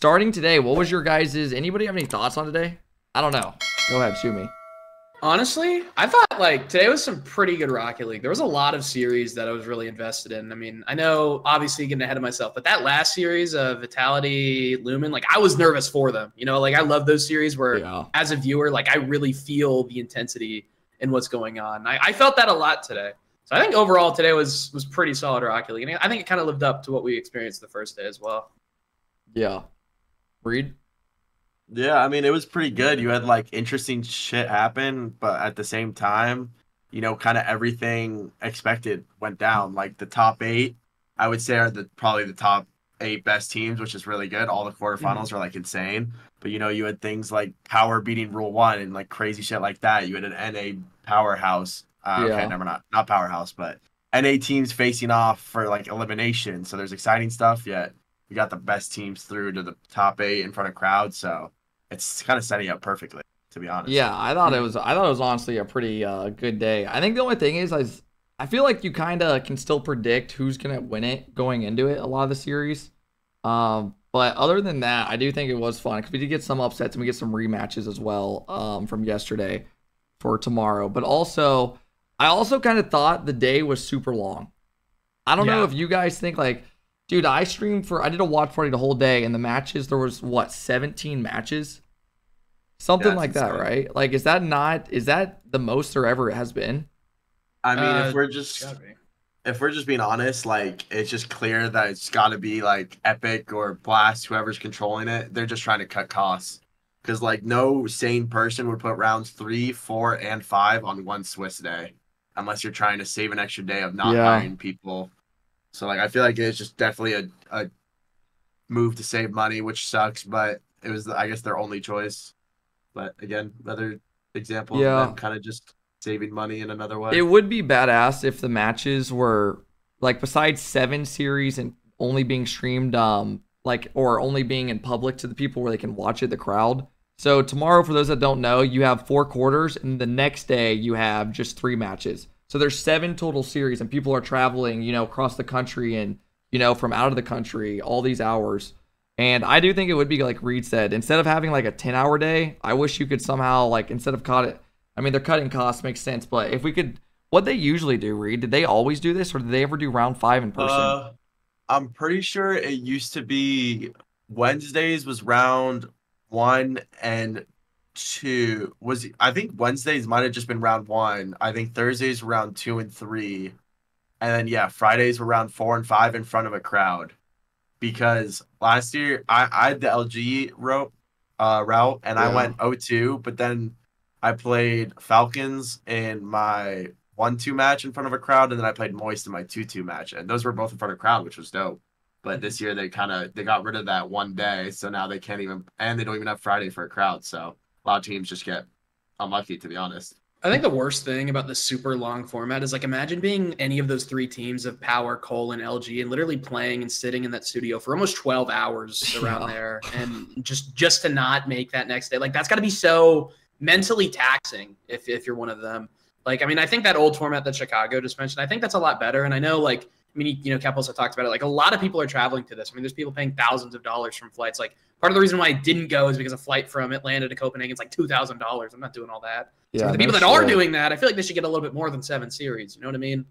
starting today, what was your guys' anybody have any thoughts on today? I don't know. Go ahead, shoot me. Honestly, I thought like today was some pretty good Rocket League. There was a lot of series that I was really invested in. I mean, I know obviously getting ahead of myself, but that last series of Vitality Lumen, like I was nervous for them. You know, like I love those series where Yeah. as a viewer, like I really feel the intensity in what's going on. I, I felt that a lot today. So I think overall today was was pretty solid Rocket League. And I think it kind of lived up to what we experienced the first day as well. Yeah. Reed? Yeah, I mean, it was pretty good. You had like interesting shit happen, but at the same time, you know, kind of everything expected went down. Like the top eight, I would say, are the probably the top eight best teams, which is really good. All the quarterfinals are like insane. But you know, you had things like Power beating Rule One and like crazy shit like that. You had an NA powerhouse. Uh, Yeah. Okay, never not not powerhouse, but NA teams facing off for like elimination. So there's exciting stuff. Yet we got the best teams through to the top eight in front of crowds. So it's kind of setting up perfectly, to be honest. Yeah, I thought it was. I thought it was honestly a pretty uh, good day. I think the only thing is, is I feel like you kind of can still predict who's gonna win it going into it. A lot of the series, um, but other than that, I do think it was fun because we did get some upsets and we get some rematches as well um, from yesterday for tomorrow. But also, I also kind of thought the day was super long. I don't know if you guys think like. Dude, I streamed for I did a watch party the whole day and the matches there was what 17 matches? Something Yeah, like that's that, right? Like is that not is that the most there ever has been? I mean, Uh, if we're just if we're just being honest, like it's just clear that it's got to be like Epic or Blast, whoever's controlling it. They're just trying to cut costs because like no sane person would put rounds three, four, and five on one Swiss day, unless you're trying to save an extra day of not Yeah. hiring people. So like I feel like it's just definitely a, a move to save money, which sucks, but it was I guess their only choice. But again, another example Yeah. of them kind of just saving money in another way. It would be badass if the matches were like besides seven series and only being streamed um like or only being in public to the people where they can watch it the crowd. So tomorrow for those that don't know, you have four quarters and the next day you have just three matches. So there's seven total series and people are traveling, you know, across the country and you know from out of the country all these hours. And I do think it would be like Reed said, instead of having like a 10 hour day, I wish you could somehow like instead of cut it I mean, they're cutting costs, makes sense. But if we could, what they usually do, Reed, did they always do this, or did they ever do round five in person? Uh, I'm pretty sure it used to be Wednesdays was round one and two. Was I think Wednesdays might have just been round one. I think Thursdays were round two and three, and then yeah, Fridays were round four and five in front of a crowd. Because last year I, I had the LG route, uh, route, and I went 0-2, but then I played Falcons in my one-two match in front of a crowd, and then I played Moist in my two-two match, and those were both in front of a crowd, which was dope. But this year they kind of they got rid of that one day, so now they can't even, and they don't even have Friday for a crowd. So a lot of teams just get unlucky, to be honest. I think the worst thing about the super long format is like imagine being any of those three teams of Power, Cole, and LG, and literally playing and sitting in that studio for almost twelve hours around Yeah. there, and just just to not make that next day, like that's got to be so mentally taxing if if you're one of them. Like, I mean, I think that old format that Chicago just mentioned, I think that's a lot better. And I know, like, I mean, you know, Keples have talked about it. Like, a lot of people are traveling to this. I mean, there's people paying thousands of dollars from flights. Like, part of the reason why I didn't go is because a flight from Atlanta to Copenhagen is like two thousand dollars. I'm not doing all that. So for the people that are doing that, I feel like they should get a little bit more than seven series. You know what I mean?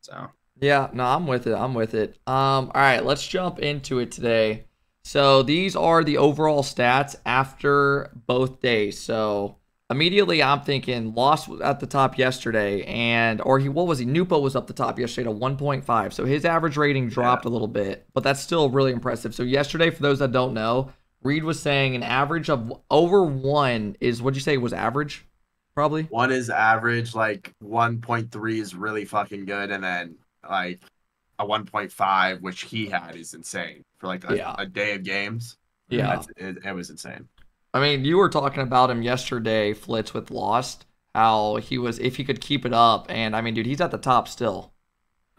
So Yeah, no, I'm with it. I'm with it. Um, all right, let's jump into it today. So these are the overall stats after both days. So immediately I'm thinking Lost was at the top yesterday, and or he what was he? Nwpo was up the top yesterday to 1.5. So his average rating dropped a little bit, but that's still really impressive. So yesterday, for those that don't know, Reed was saying an average of over one is what'd you say was average? Probably. One is average, like 1.3 is really fucking good, and then like a 1.5, which he had, is insane for like a, Yeah. a day of games. Yeah. It, it was insane. I mean, you were talking about him yesterday, Flitz, with Lost. How he was, if he could keep it up, and I mean, dude, he's at the top still.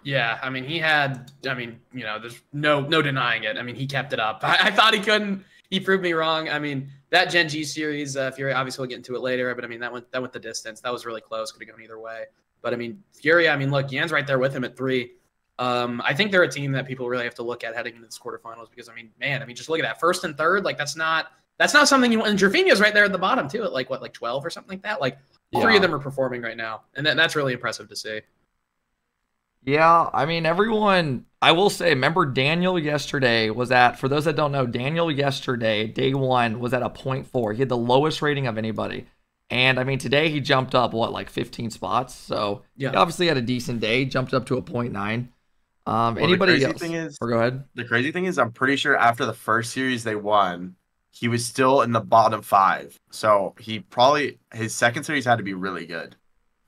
yeah, I mean, he had. I mean, you know, there's no no denying it. I mean, he kept it up. I, I thought he couldn't. He proved me wrong. I mean, that Gen G series, uh, Fury. Obviously, we'll get into it later. But I mean, that went that went the distance. That was really close. Could have gone either way. But I mean, Fury. I mean, look, Yan's right there with him at three. Um, I think they're a team that people really have to look at heading into this quarterfinals because I mean, man, I mean, just look at that first and third. Like that's not that's not something you want. And Jervinho's right there at the bottom too, at like what, like twelve or something like that. Like all three of them are performing right now, and that, that's really impressive to see. Yeah, I mean everyone. I will say, remember Daniel yesterday was at. For those that don't know, Daniel yesterday, day one, was at a point four. He had the lowest rating of anybody, and I mean today he jumped up what like 15 spots. So Yeah. he obviously had a decent day. Jumped up to a point nine. Um, Well, the anybody crazy else? thing is- or go ahead. The crazy thing is, I'm pretty sure after the first series they won, he was still in the bottom five. So he probably his second series had to be really good.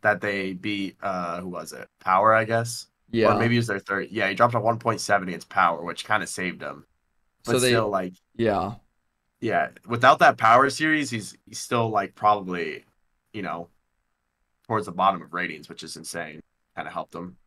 That they beat uh who was it? Power, I guess. Yeah. Or maybe it was their third. Yeah, he dropped a 1.7 against Power, which kind of saved him. But So they- still, like, yeah. yeah, without that Power series, he's he's still like probably, you know, towards the bottom of ratings, which is insane. Kind of helped him.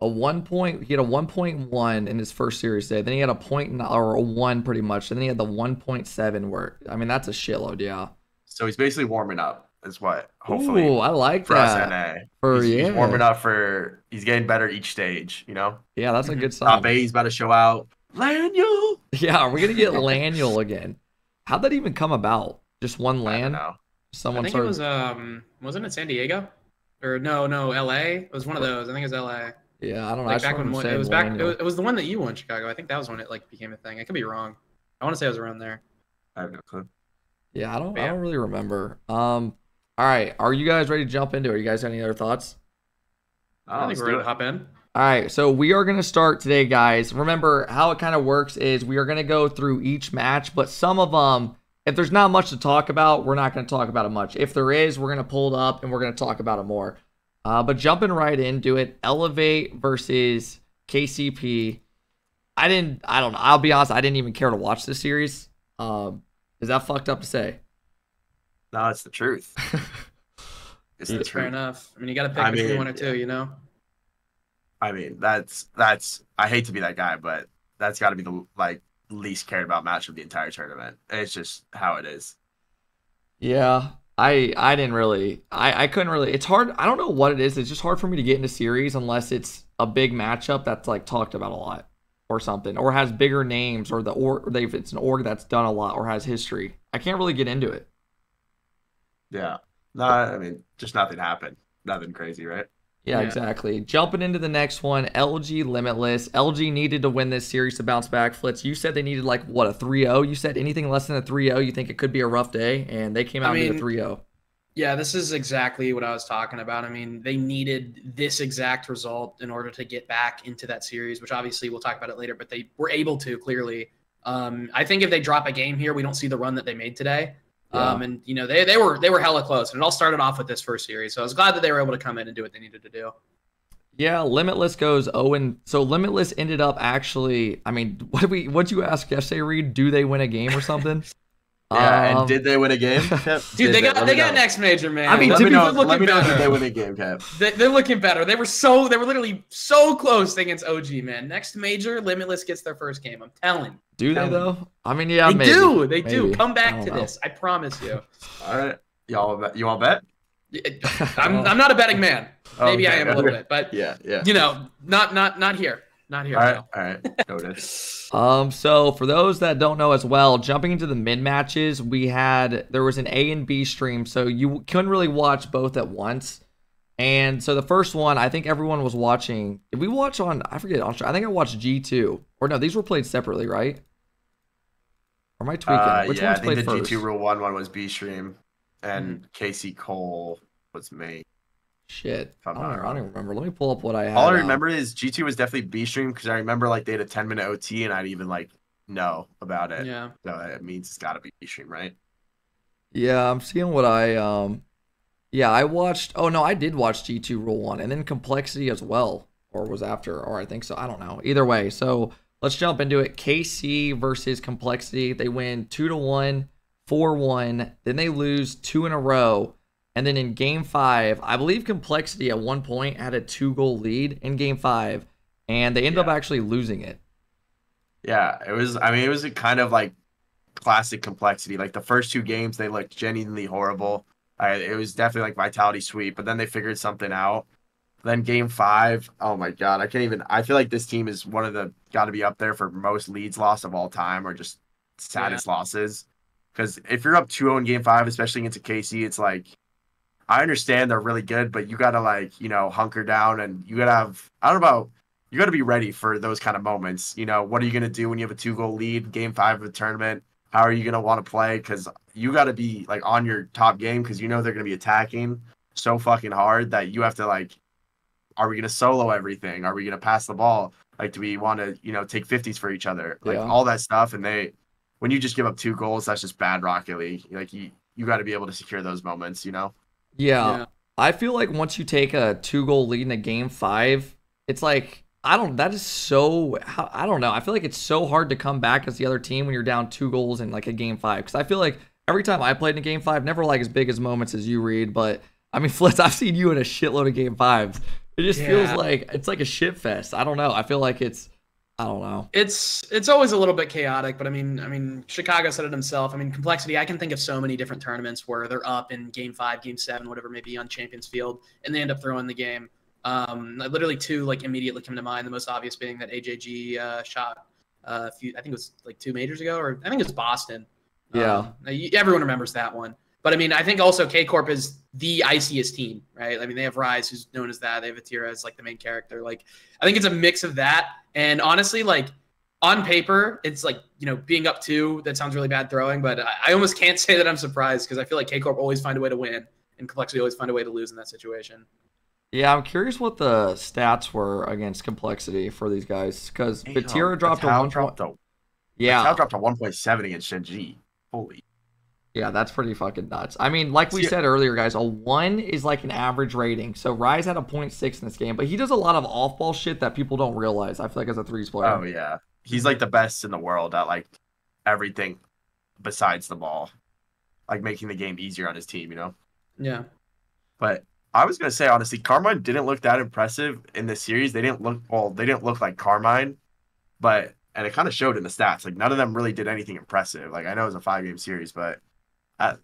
A one point he had a 1.1 in his first series day then he had a point n- or a one pretty much and then he had the 1.7 where i mean that's a shitload yeah So he's basically warming up. Is what hopefully Ooh, i like for that SNA. for he's, yeah he's warming up for he's getting better each stage, you know. yeah that's a Mhm. good sign Top eight, he's about to show out. Lanyel. yeah are we're gonna get laniel again how'd that even come about just one I don't land know. I someone think started it was um, wasn't it San Diego? Or no, no, L.A. It was one of those. I think it was L.A. yeah i don't know Like just back when one- it was back. It was, it was the one that you won, Chicago. I think that was when it like became a thing. I could be wrong. I want to say it was around there. I have no clue. yeah i don't But i don't really remember um all right are you guys ready to jump into it you guys have any other thoughts Oh, I think let's we're ready to hop in. All right, so we are going to start today, guys. Remember how it kind of works is we are going to go through each match, but some of them, if there's not much to talk about, we're not going to talk about it much. If there is, we're going to pull it up and we're going to talk about it more. Uh, but jumping right into it, Elevate versus KCP. I didn't, I don't know. I'll be honest, I didn't even care to watch this series. Um, is that fucked up to say? No, it's the truth. It's the Yeah. Fair truth. enough. I mean, you got to pick I between mean, one or two. You know. I mean, that's that's. I hate to be that guy, but that's got to be the like least cared about match of the entire tournament. It's just how it is. Yeah, I I didn't really I I couldn't really. It's hard. I don't know what it is. It's just hard for me to get into series unless it's a big matchup that's like talked about a lot or something, or has bigger names, or the or if it's an org that's done a lot or has history. I can't really get into it. Yeah. No, I mean, just nothing happened. Nothing crazy, right? Yeah, Yeah. exactly. Jumping into the next one, LG Limitless. LG needed to win this series to bounce back. Flitz, you said they needed like what a 3-0. You said anything less than a 3-0, you think it could be a rough day, and they came I out with a 3-0. Yeah, this is exactly what I was talking about. I mean, they needed this exact result in order to get back into that series, which obviously we'll talk about it later, but they were able to clearly. Um, I think if they drop a game here, we don't see the run that they made today. Um, and you know, they, they were they were hella close, and it all started off with this first series. So I was glad that they were able to come in and do what they needed to do. Yeah, Limitless goes oh and so Limitless ended up actually. I mean, what did we? What you ask yesterday, Reed? Do they win a game or something? Yeah. Um, and did they win a game? Kev? Dude, Did they got Let they got know. next major man. I mean, Let to me be- know. they're looking Let me know. Did better. they win a game, Kev? They, they're looking better. They were so they were literally so close against OG, man. Next major, Limitless gets their first game. I'm telling. Do they though? I mean, yeah, they maybe. do. They do. Come back to know. this. I promise you. All right. Y'all, bet- You all bet? I'm, I'm not a betting man. Maybe I am a little bit, but Yeah, yeah. you know, not not not here. Not here. All right, no. all right. Noted. Um, so for those that don't know as well, jumping into the mid matches, we had there was an A and B stream, so you couldn't really watch both at once. And so the first one, I think everyone was watching. Did we watch on? I forget. I think I watched G two, or no, these were played separately, right? Or am I tweaking? Uh, Which yeah, I one's think the first? G2 Rule 1 one was B Stream, and Casey Cole was me. Shit, I don't, I don't even remember. Let me pull up what I had. All I uh, remember is G2 was definitely B Stream because I remember like they had a 10 minute OT and I'd even like know about it. Yeah. So it means it's got to be B Stream, right? Yeah, I'm seeing what I um yeah, I watched oh no, I did watch G2 Rule 1 and then Complexity as well or was after or I think so. I don't know. Either way. So, let's jump into it. KC versus Complexity. They win 2 to 1, 4-1, then they lose two in a row. And then in game 5, I believe Complexity at one point had a two-goal lead in game 5 and they ended up actually losing it. Yeah, it was. I mean, it was a kind of like classic complexity. Like the first two games, they looked genuinely horrible. It was definitely like vitality sweep, but then they figured something out. Then game five, oh my god, I can't even. I feel like this team is one of the got to be up there for most leads lost of all time, or just saddest losses. Because if you're up 2-0 in game five, especially against a KC, it's like I understand they're really good, but you gotta like you know hunker down and you gotta have. I don't know about. You got to be ready for those kind of moments. You know, what are you going to do when you have a two goal lead, game five of a tournament? How are you going to want to play? Because you got to be like on your top game because you know they're going to be attacking so fucking hard that you have to like are we going to solo everything? Are we going to pass the ball? Like, do we want to, you know, take 50s for each other? Like, Yeah. all that stuff. And they, when you just give up two goals, that's just bad Rocket League. Like, you, you got to be able to secure those moments, you know? Yeah. Yeah. I feel like once you take a two goal lead in a game five, it's like I don't. That is so. I don't know. I feel like it's so hard to come back as the other team when you're down two goals in like a game five. Because I feel like every time I played in a game five, never like as big as moments as you read, but I mean, Flitz, I've seen you in a shitload of game fives. It just feels like it's like a shit fest. I don't know. I feel like it's. I don't know. It's it's always a little bit chaotic, but I mean, I mean, Chicago said it himself. I mean, complexity. I can think of so many different tournaments where they're up in game five, game seven, whatever may be on Champions Field, and they end up throwing the game. Um, literally two like immediately come to mind. The most obvious being that AJG uh, shot uh, a few. I think it was like two majors ago, or I think it was Boston. Yeah. Um, everyone remembers that one. But I mean, I think also K Corp is the iciest team, right? I mean, they have Rise, who's known as that. They have Vatira as like the main character. Like, I think it's a mix of that. And honestly, like on paper, it's like you know being up two. That sounds really bad throwing, but I, I almost can't say that I'm surprised because I feel like K Corp always find a way to win, and Complexity always find a way to lose in that situation. Yeah, I'm curious what the stats were against complexity for these guys because Damn, Vatira dropped a one. dropped Point, a, yeah, Mattel dropped a 1.7 against Shenji. Holy. Yeah, that's pretty fucking nuts. I mean, like we See- said earlier, guys, a one is like an average rating. So Rise had a 0.6 in this game, but he does a lot of off ball shit that people don't realize. I feel like as a threes player. Oh yeah, he's like the best in the world at like everything besides the ball, like making the game easier on his team. You know. Yeah. But I was gonna say honestly, Karmine didn't look that impressive in this series. They didn't look well. They didn't look like Karmine, but and it kind of showed in the stats. Like none of them really did anything impressive. Like I know it was a five game series, but uh,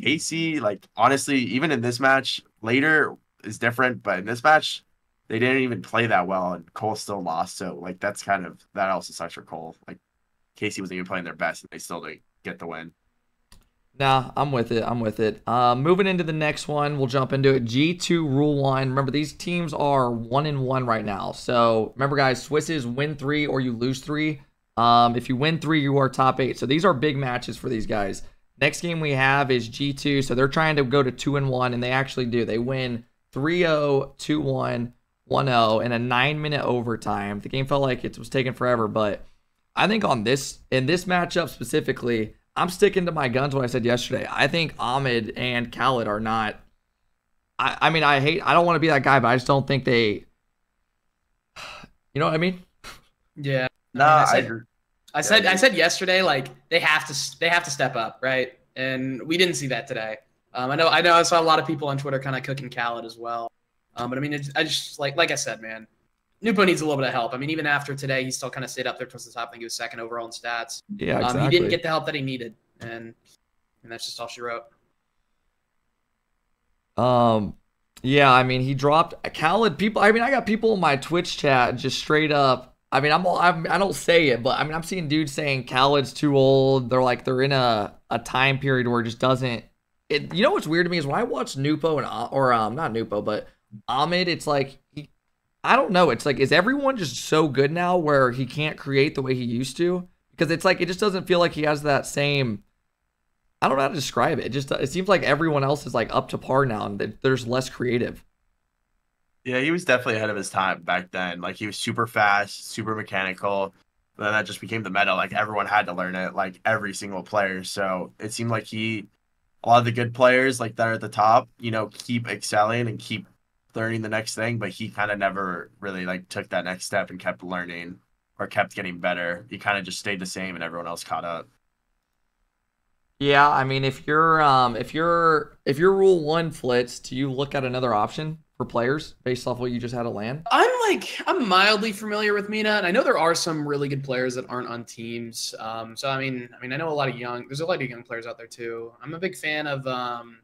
Casey, like honestly, even in this match, later is different. But in this match, they didn't even play that well, and Cole still lost. So like that's kind of that also sucks for Cole. Like Casey wasn't even playing their best, and they still didn't get the win. Nah, I'm with it. I'm with it. Uh, moving into the next one, we'll jump into it. G2 Rule 1. Remember, these teams are 1 and 1 right now. So remember, guys, Swiss is win 3 or you lose 3. Um, if you win 3, you are top 8. So these are big matches for these guys. Next game we have is G2. So they're trying to go to 2 and 1, and they actually do. They win 3 0, 2 1, 1 0 in a nine minute overtime. The game felt like it was taking forever, but I think on this, in this matchup specifically, I'm sticking to my guns what I said yesterday. I think Ahmed and Khaled are not. I, I mean, I hate. I don't want to be that guy, but I just don't think they. You know what I mean? Yeah. Nah, I I, said- agree. I said I said yesterday like they have to they have to step up, right? And we didn't see that today. Um, I know I know I saw a lot of people on Twitter kind of cooking Khaled as well. Um, but I mean, I just like like I said, man, Nwpo needs a little bit of help. I mean, even after today, he still kind of stayed up there towards the top. I think he was second overall in stats. Yeah, Um, exactly. he didn't get the help that he needed, and and that's just all she wrote. Um, yeah, I mean, he dropped Khaled. People, I mean, I got people in my Twitch chat just straight up. I mean, I'm, I'm I don't say it, but I mean, I'm seeing dudes saying Khaled's too old. They're like they're in a a time period where it just doesn't. It, you know what's weird to me is when I watch Nwpo and Ah- or um not Nwpo but Ahmed, it's like he, I don't know. It's like is everyone just so good now where he can't create the way he used to? Because it's like it just doesn't feel like he has that same. I don't know how to describe it. It just it seems like everyone else is like up to par now, and there's less creative. Yeah, he was definitely ahead of his time back then. Like he was super fast, super mechanical. But then that just became the meta. Like everyone had to learn it, like every single player. So it seemed like he, a lot of the good players like that are at the top, you know, keep excelling and keep learning the next thing. But he kind of never really like took that next step and kept learning or kept getting better. He kind of just stayed the same, and everyone else caught up. Yeah, I mean, if you're um if you're if you're rule one flits, do you look at another option for players based off what you just had to land? I'm like I'm mildly familiar with MENA, and I know there are some really good players that aren't on teams. Um, so I mean, I mean, I know a lot of young. There's a lot of young players out there too. I'm a big fan of. Um,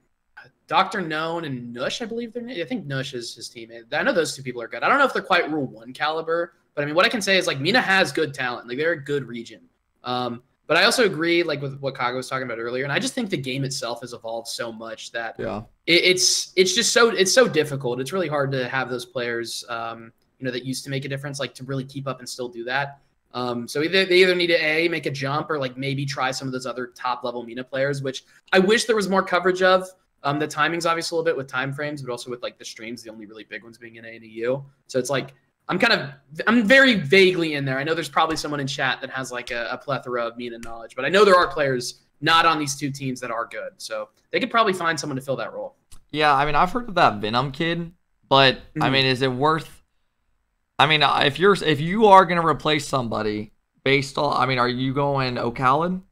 Doctor Known and Nush, I believe they're. I think Nush is his teammate. I know those two people are good. I don't know if they're quite Rule One caliber, but I mean, what I can say is like MENA has good talent. Like they're a good region. Um, but I also agree, like with what Kago was talking about earlier, and I just think the game itself has evolved so much that Yeah. it, it's it's just so it's so difficult. It's really hard to have those players, um, you know, that used to make a difference, like to really keep up and still do that. Um, so either they either need to a make a jump or like maybe try some of those other top level MENA players, which I wish there was more coverage of. Um, the timing's obviously a little bit with time frames, but also with like the streams, the only really big ones being in A and EU. So it's like I'm kind of I'm very vaguely in there. I know there's probably someone in chat that has like a, a plethora of MENA knowledge, but I know there are players not on these two teams that are good. So they could probably find someone to fill that role. Yeah, I mean, I've heard of that Venom kid, but I Mhm. mean, is it worth? I mean, if you're if you are gonna replace somebody based on, I mean, are you going oKhaliD?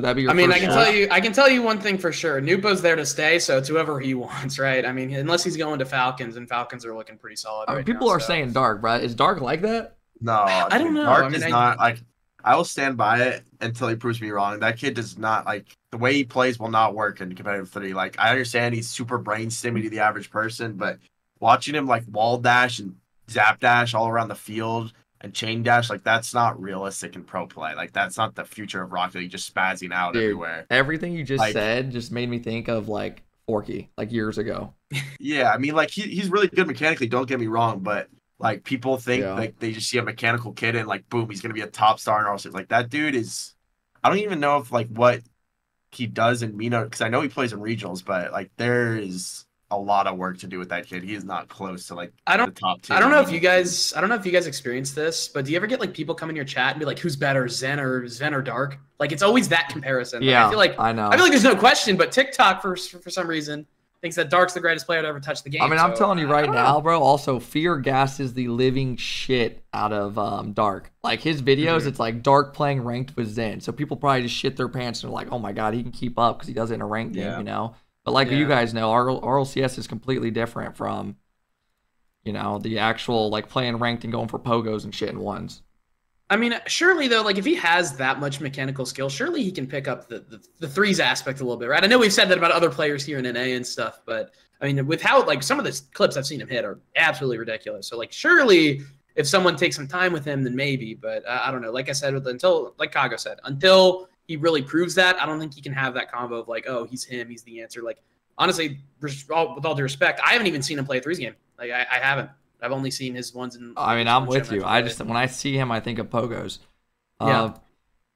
Would that be your? I mean, I can choice? tell you, I can tell you one thing for sure. Nwpo's there to stay, so it's whoever he wants, right? I mean, unless he's going to Falcons, and Falcons are looking pretty solid. I mean, right people now, are so. saying Dark, right? Is Dark like that? No, I don't know. Dark I mean, is I- not like. I will stand by it until he proves me wrong. That kid does not like the way he plays will not work in competitive three. Like I understand he's super brain stimmy to the average person, but watching him like wall dash and zap dash all around the field and chain dash, like that's not realistic in pro play. Like that's not the future of Rocket League, just spazzing out Dude. everywhere. Everything you just Like- said just made me think of like Forky, like years ago. Yeah, I mean, like he, he's really good mechanically. Don't get me wrong, but like people think Yeah. like they just see a mechanical kid and like boom, he's gonna be a top star and all this. Like that dude is. I don't even know if like what he does in MENA because I know he plays in regionals, but like there is a lot of work to do with that kid. He is not close to like I don't. the top two. I don't know if you guys. I don't know if you guys experience this, but do you ever get like people come in your chat and be like, "Who's better, Zen or Zen or Dark?" Like it's always that comparison. Like, Yeah, I feel like I know. I feel like there's no question, but TikTok for for some reason thinks that Dark's the greatest player to ever touch the game. I mean, I'm telling you right now, know. bro. Also, Fear gasses the living shit out of um, Dark. Like his videos, Mhm. it's like Dark playing ranked with Zen. So people probably just shit their pants and are like, "Oh my god, he can keep up because he does it in a ranked game," you know. But like Yeah. you guys know, R- RLCS is completely different from, you know, the actual like playing ranked and going for pogos and shit in ones. I mean, surely though, like if he has that much mechanical skill, surely he can pick up the, the the threes aspect a little bit, right? I know we've said that about other players here in NA and stuff, but I mean, with how like some of the clips I've seen him hit are absolutely ridiculous. So like, surely if someone takes some time with him, then maybe. But uh, I don't know. Like I said, until like Kago said, until he really proves that, I don't think he can have that combo of like, oh, he's him, he's the answer. Like honestly, with all due respect, I haven't even seen him play a threes game. Like I, I haven't. I've only seen his ones in. I mean, I'm with you. I just when I see him, I think of pogos. Yeah. Uh,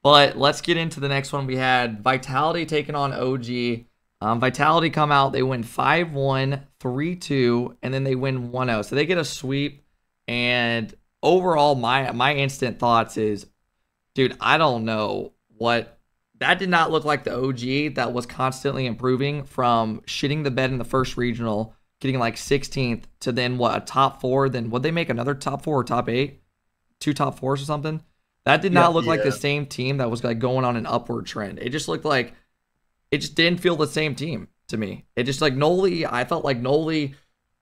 but let's get into the next one. We had Vitality taking on OG. Um, Vitality come out, they win 5 1, 3 2, and then they win 1 0. So they get a sweep. And overall, my my instant thoughts is, dude, I don't know what that did not look like the OG that was constantly improving from shitting the bed in the first regional, getting like 16th to then what a top four. Then would they make another top four or top eight? Two top fours or something? That did not Yeah. look like the same team that was like going on an upward trend. It just looked like it just didn't feel the same team to me. It just like Noly, I felt like Noly,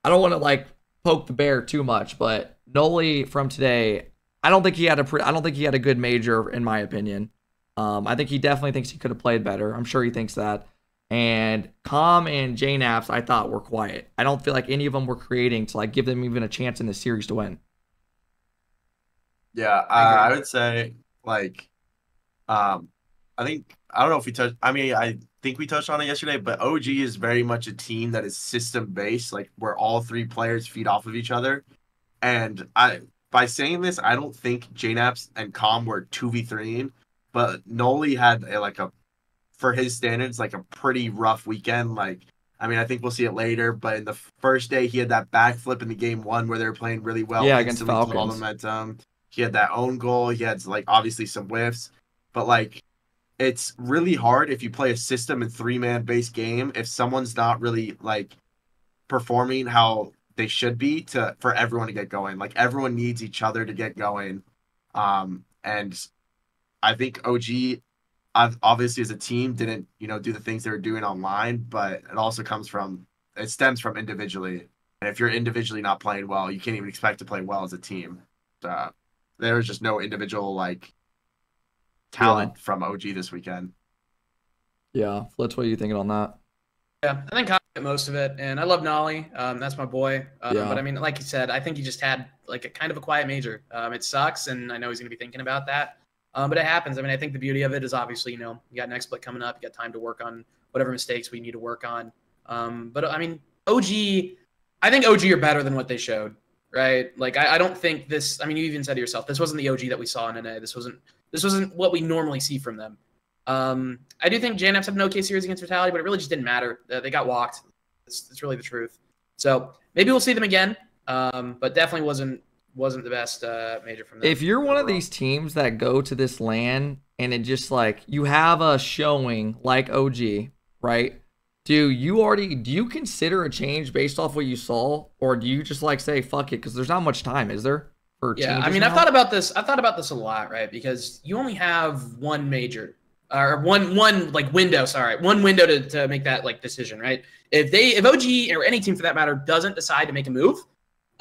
I don't want to like poke the bear too much, but Noly from today, I don't think he had a pre- I don't think he had a good major in my opinion. Um, I think he definitely thinks he could have played better. I'm sure he thinks that. And Com and Jknaps, I thought were quiet. I don't feel like any of them were creating to like give them even a chance in the series to win. Yeah, I. I would say like, um, I think I don't know if we touched. I mean, I think we touched on it yesterday, but OG is very much a team that is system based, like where all three players feed off of each other. And I, by saying this, I don't think JNaps and Com were two v three, but Noly had a, like a, for his standards, like a pretty rough weekend. Like, I mean, I think we'll see it later, but in the first day, he had that backflip in the game one where they were playing really well. Yeah, against instantly took all Falcons. momentum. He had that own goal. He had like obviously some whiffs, but like it's really hard if you play a system and three man based game if someone's not really like performing how they should be to for everyone to get going. Like everyone needs each other to get going. Um, and I think OG obviously as a team didn't you know do the things they were doing online, but it also comes from it stems from individually. And if you're individually not playing well, you can't even expect to play well as a team. Uh, there was just no individual like talent from OG this weekend. Yeah, Flitz, what are you thinking on that? Yeah, I think Kyle get most of it, and I love Noly. Um, that's my boy. Um, Yeah. But I mean, like you said, I think he just had like a kind of a quiet major. Um, it sucks, and I know he's going to be thinking about that. Um, but it happens. I mean, I think the beauty of it is obviously, you know, you got next split coming up. You got time to work on whatever mistakes we need to work on. Um, but I mean, OG, I think OG are better than what they showed, right? Like, I, I don't think this. I mean, you even said to yourself, this wasn't the OG that we saw in NA. This wasn't. This wasn't what we normally see from them. Um, I do think Jknaps had an okay series against Vitality, but it really just didn't matter. Uh, They got walked. It's, it's really the truth. So maybe we'll see them again, um, but definitely wasn't wasn't the best uh, major from them. If you're one of these teams that go to this land and it just like you have a showing like OG, right? Do you already do you consider a change based off what you saw, or do you just like say fuck it because there's not much time, is there? For Yeah, I mean, I've thought about this. I've thought about this a lot, right? Because you only have one major, or one one like window. Sorry, one window to, to make that like decision, right? If they, if OG or any team for that matter doesn't decide to make a move,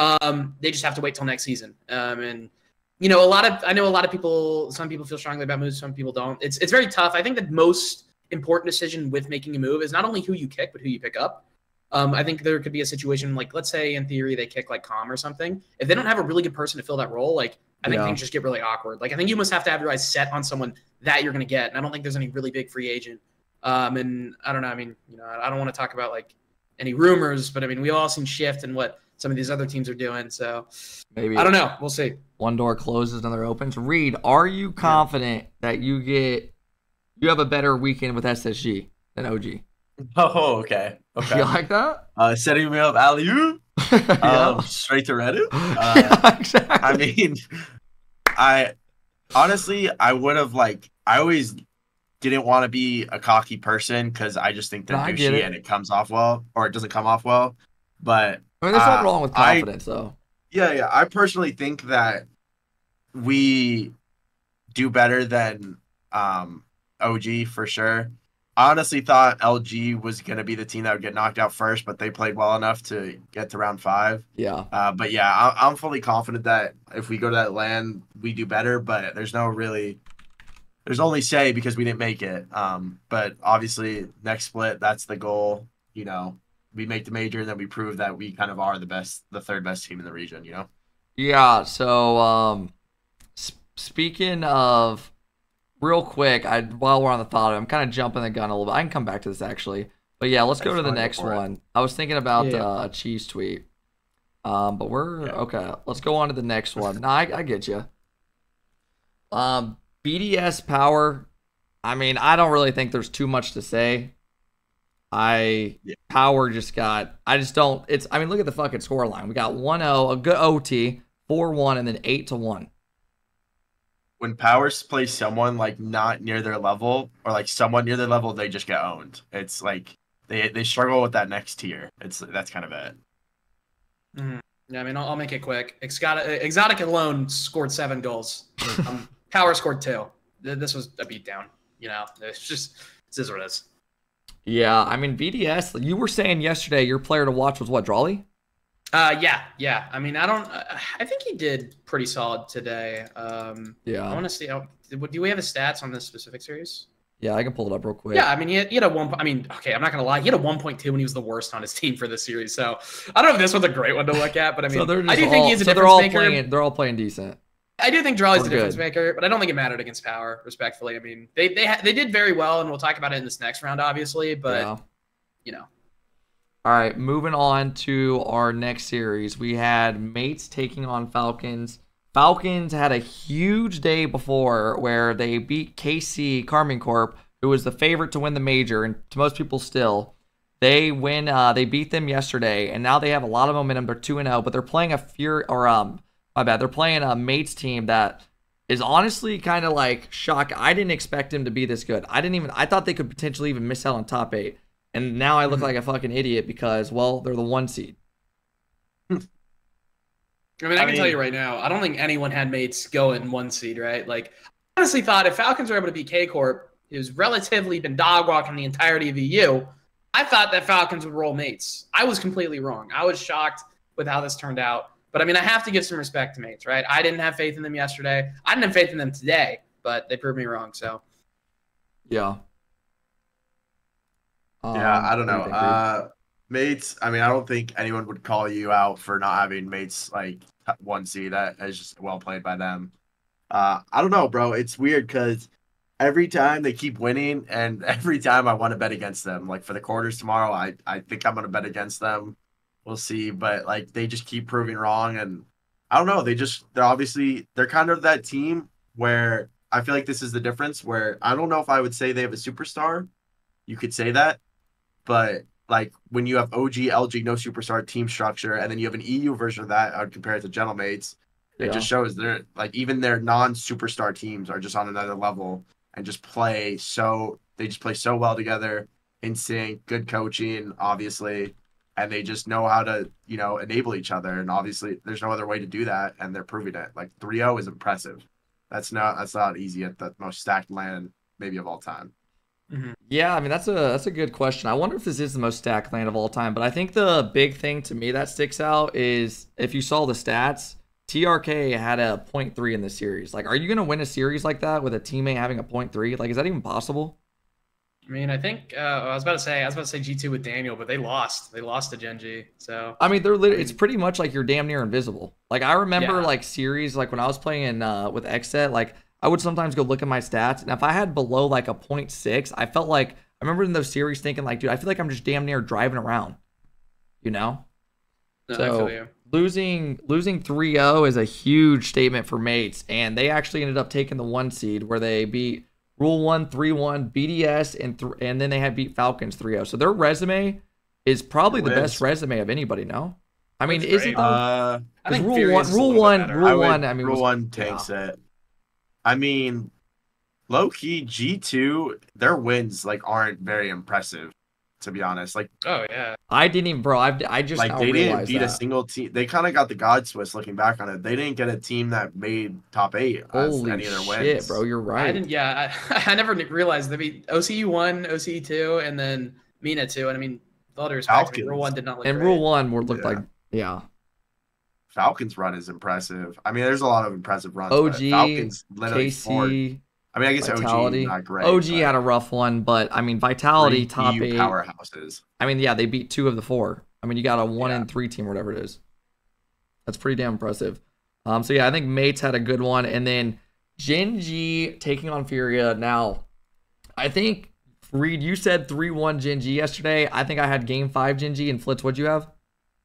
um, they just have to wait till next season. Um, and you know, a lot of I know a lot of people. Some people feel strongly about moves. Some people don't. It's it's very tough. I think the most important decision with making a move is not only who you kick, but who you pick up. Um, I think there could be a situation like, let's say in theory they kick like Calm or something. If they don't have a really good person to fill that role, like I think Yeah. things just get really awkward. Like I think you must have to have your eyes set on someone that you're going to get. And I don't think there's any really big free agent. Um, and I don't know. I mean, you know, I don't want to talk about like any rumors, but I mean, we've all seen shift and what some of these other teams are doing. So maybe I don't know. We'll see. one door closes, another opens. Reed, are you confident that you get you have a better weekend with SSG than OG? Oh, okay. Okay. You like that? Uh, setting me up alley oop, yeah. um, straight to Reddit. Uh, yeah, exactly. I mean, I honestly, I would have like, I always didn't want to be a cocky person because I just think they're No, douchey it. and it comes off well, or it doesn't come off well. But I mean, there's nothing uh, wrong with I- confidence, though. yeah, yeah, I personally think that we do better than um, OG for sure. I honestly thought LG was going to be the team that would get knocked out first, but they played well enough to get to round five. Yeah. Uh, but yeah, I, I'm fully confident that if we go to that land, we do better. But there's no really, there's only say because we didn't make it. Um, but obviously next split, that's the goal. You know, we make the major, and then we prove that we kind of are the best, the third best team in the region. You know. Yeah. So, um, s- speaking of, real quick, I while we're on the thought, I'm kind of jumping the gun a little bit. I can come back to this actually, but yeah, let's go That's to the next for it. one. I was thinking about Yeah. uh, a cheese tweet, um, but we're Yeah. okay. Let's go on to the next one. No, I, I get you. Um, BDS power. I mean, I don't really think there's too much to say. I Yeah. power just got. I just don't. It's. I mean, look at the fucking score line. We got 1-0, a good OT, four one, and then eight to one. When powers play someone like not near their level or like someone near their level, they just get owned. It's like they they struggle with that next tier. It's that's kind of it. Yeah, I mean, I'll, I'll make it quick. Exotiik, Exotiik alone scored seven goals. Um, Power scored two. This was a beatdown. You know, it's just this is what it is. Yeah, I mean BDS. You were saying yesterday your player to watch was what Dralii? Uh, yeah, yeah. I mean, I don't. Uh, I think he did pretty solid today. Um, yeah. I want to see. Do we have his stats on this specific series? yeah, I can pull it up real quick. Yeah, I mean, he had, he had a one. I mean, okay, I'm not gonna lie. He had a 1.2 when he was the worst on his team for this series. So I don't know if this was a great one to look at, but I mean, so I do all, think he's a so they're all maker. playing. They're all playing decent. I do think Dralii's a difference good. maker, but I don't think it mattered against Power. Respectfully, I mean, they they ha- they did very well, and we'll talk about it in this next round, obviously. But yeah. you know, All right, moving on to our next series. We had Mates taking on Falcons. Falcons had a huge day before where they beat KC Karmine Corp, who was the favorite to win the major, and to most people still. They win. Uh, they beat them yesterday, and now they have a lot of momentum. They're two and zero, but they're playing a fear or um, my bad. They're playing a Mates team that is honestly kind of like shock. I didn't expect them to be this good. I didn't even. I thought they could potentially even miss out on top eight. And now I look Mm-hmm. like a fucking idiot because, well, they're the one seed. I mean, I, I can tell you right now, I don't think anyone had mates go in one seed, right? Like, I honestly thought if Falcons were able to beat K Corp, who's relatively been dog walking the entirety of the EU, I thought that Falcons would roll mates. I was completely wrong. I was shocked with how this turned out. But I mean, I have to give some respect to mates, right? I didn't have faith in them yesterday. I didn't have faith in them today, but they proved me wrong. So Yeah. yeah, Um, I don't what do know. you think, Reed? Uh, mates. I mean, I don't think anyone would call you out for not having mates like t- one seed. That is just well played by them. Uh, I don't know, bro. It's weird because every time they keep winning, and every time I want to bet against them. Like for the quarters tomorrow, I I think I'm gonna bet against them. We'll see, but like they just keep proving wrong, and I don't know. They just they're obviously they're kind of that team where I feel like this is the difference. Where I don't know if I would say they have a superstar. You could say that, but like when you have OG, LG, no superstar team structure, and then you have an EU version of that, I would compare it to Gentlemates. It Yeah. just shows they're like even their non-superstar teams are just on another level and just play so they just play so well together, in sync, good coaching, obviously, and they just know how to you know enable each other. And obviously, there's no other way to do that, and they're proving it. Like 3-0 is impressive. That's not that's not easy at the most stacked land maybe of all time. Mm-hmm. Yeah, I mean that's a that's a good question. I wonder if this is the most stacked land of all time. But I think the big thing to me that sticks out is if you saw the stats, TRK had a point three in the series. Like, are you gonna win a series like that with a teammate having a point three? Like, is that even possible? I mean, I think uh, I was about to say I was about to say G two with Daniel, but they lost. They lost to Gen G. So I mean, they're lit- it's pretty much like you're damn near invisible. Like I remember Yeah. like series like when I was playing in, uh, with Xset, like I would sometimes go look at my stats, and if I had below like a point six, I felt like I remember in those series thinking like, dude, I feel like I'm just damn near driving around. You know? no, So- losing losing 3-0 is a huge statement for mates and they actually ended up taking the one seed where they beat rule 1 3-1 bds and th- and then they had beat falcons 3-0 so their resume is probably the best resume of anybody no i mean That's is great. it though? Uh, I 'Cause think rule Furious one- rule one- better. rule I would, one, I mean, rule was- one takes it. I mean, low key G two, their wins like aren't very impressive, to be honest. Like, Oh yeah. i didn't even bro I've, i just like they didn't realized beat a single team. They kind of got the god Swiss looking back on it. They didn't get a team that made top eight uh, as holy any of their shit wins. bro you're I right didn't. Yeah, I, I never realized that. We OCE one, OCE two, and then MENA two. And I mean, with all due respect, Falcons. rule one did not look and great. rule one would look Yeah. like yeah Falcons run is impressive. I mean, there's a lot of impressive runs. but OG, Falcons literally scored. kc I mean, I guess Vitality. OG not great. og but had a rough one but i mean vitality top EU eight powerhouses. I mean, yeah, they beat two of the four. I mean, you got a one Yeah. and three team, or whatever it is. That's pretty damn impressive. Um, so yeah, I think Mates had a good one, and then Gen G taking on Furia. Now, I think Reed, you said three one Gen G yesterday. I think I had Game Five Gen G, and Flitz, what'd you have?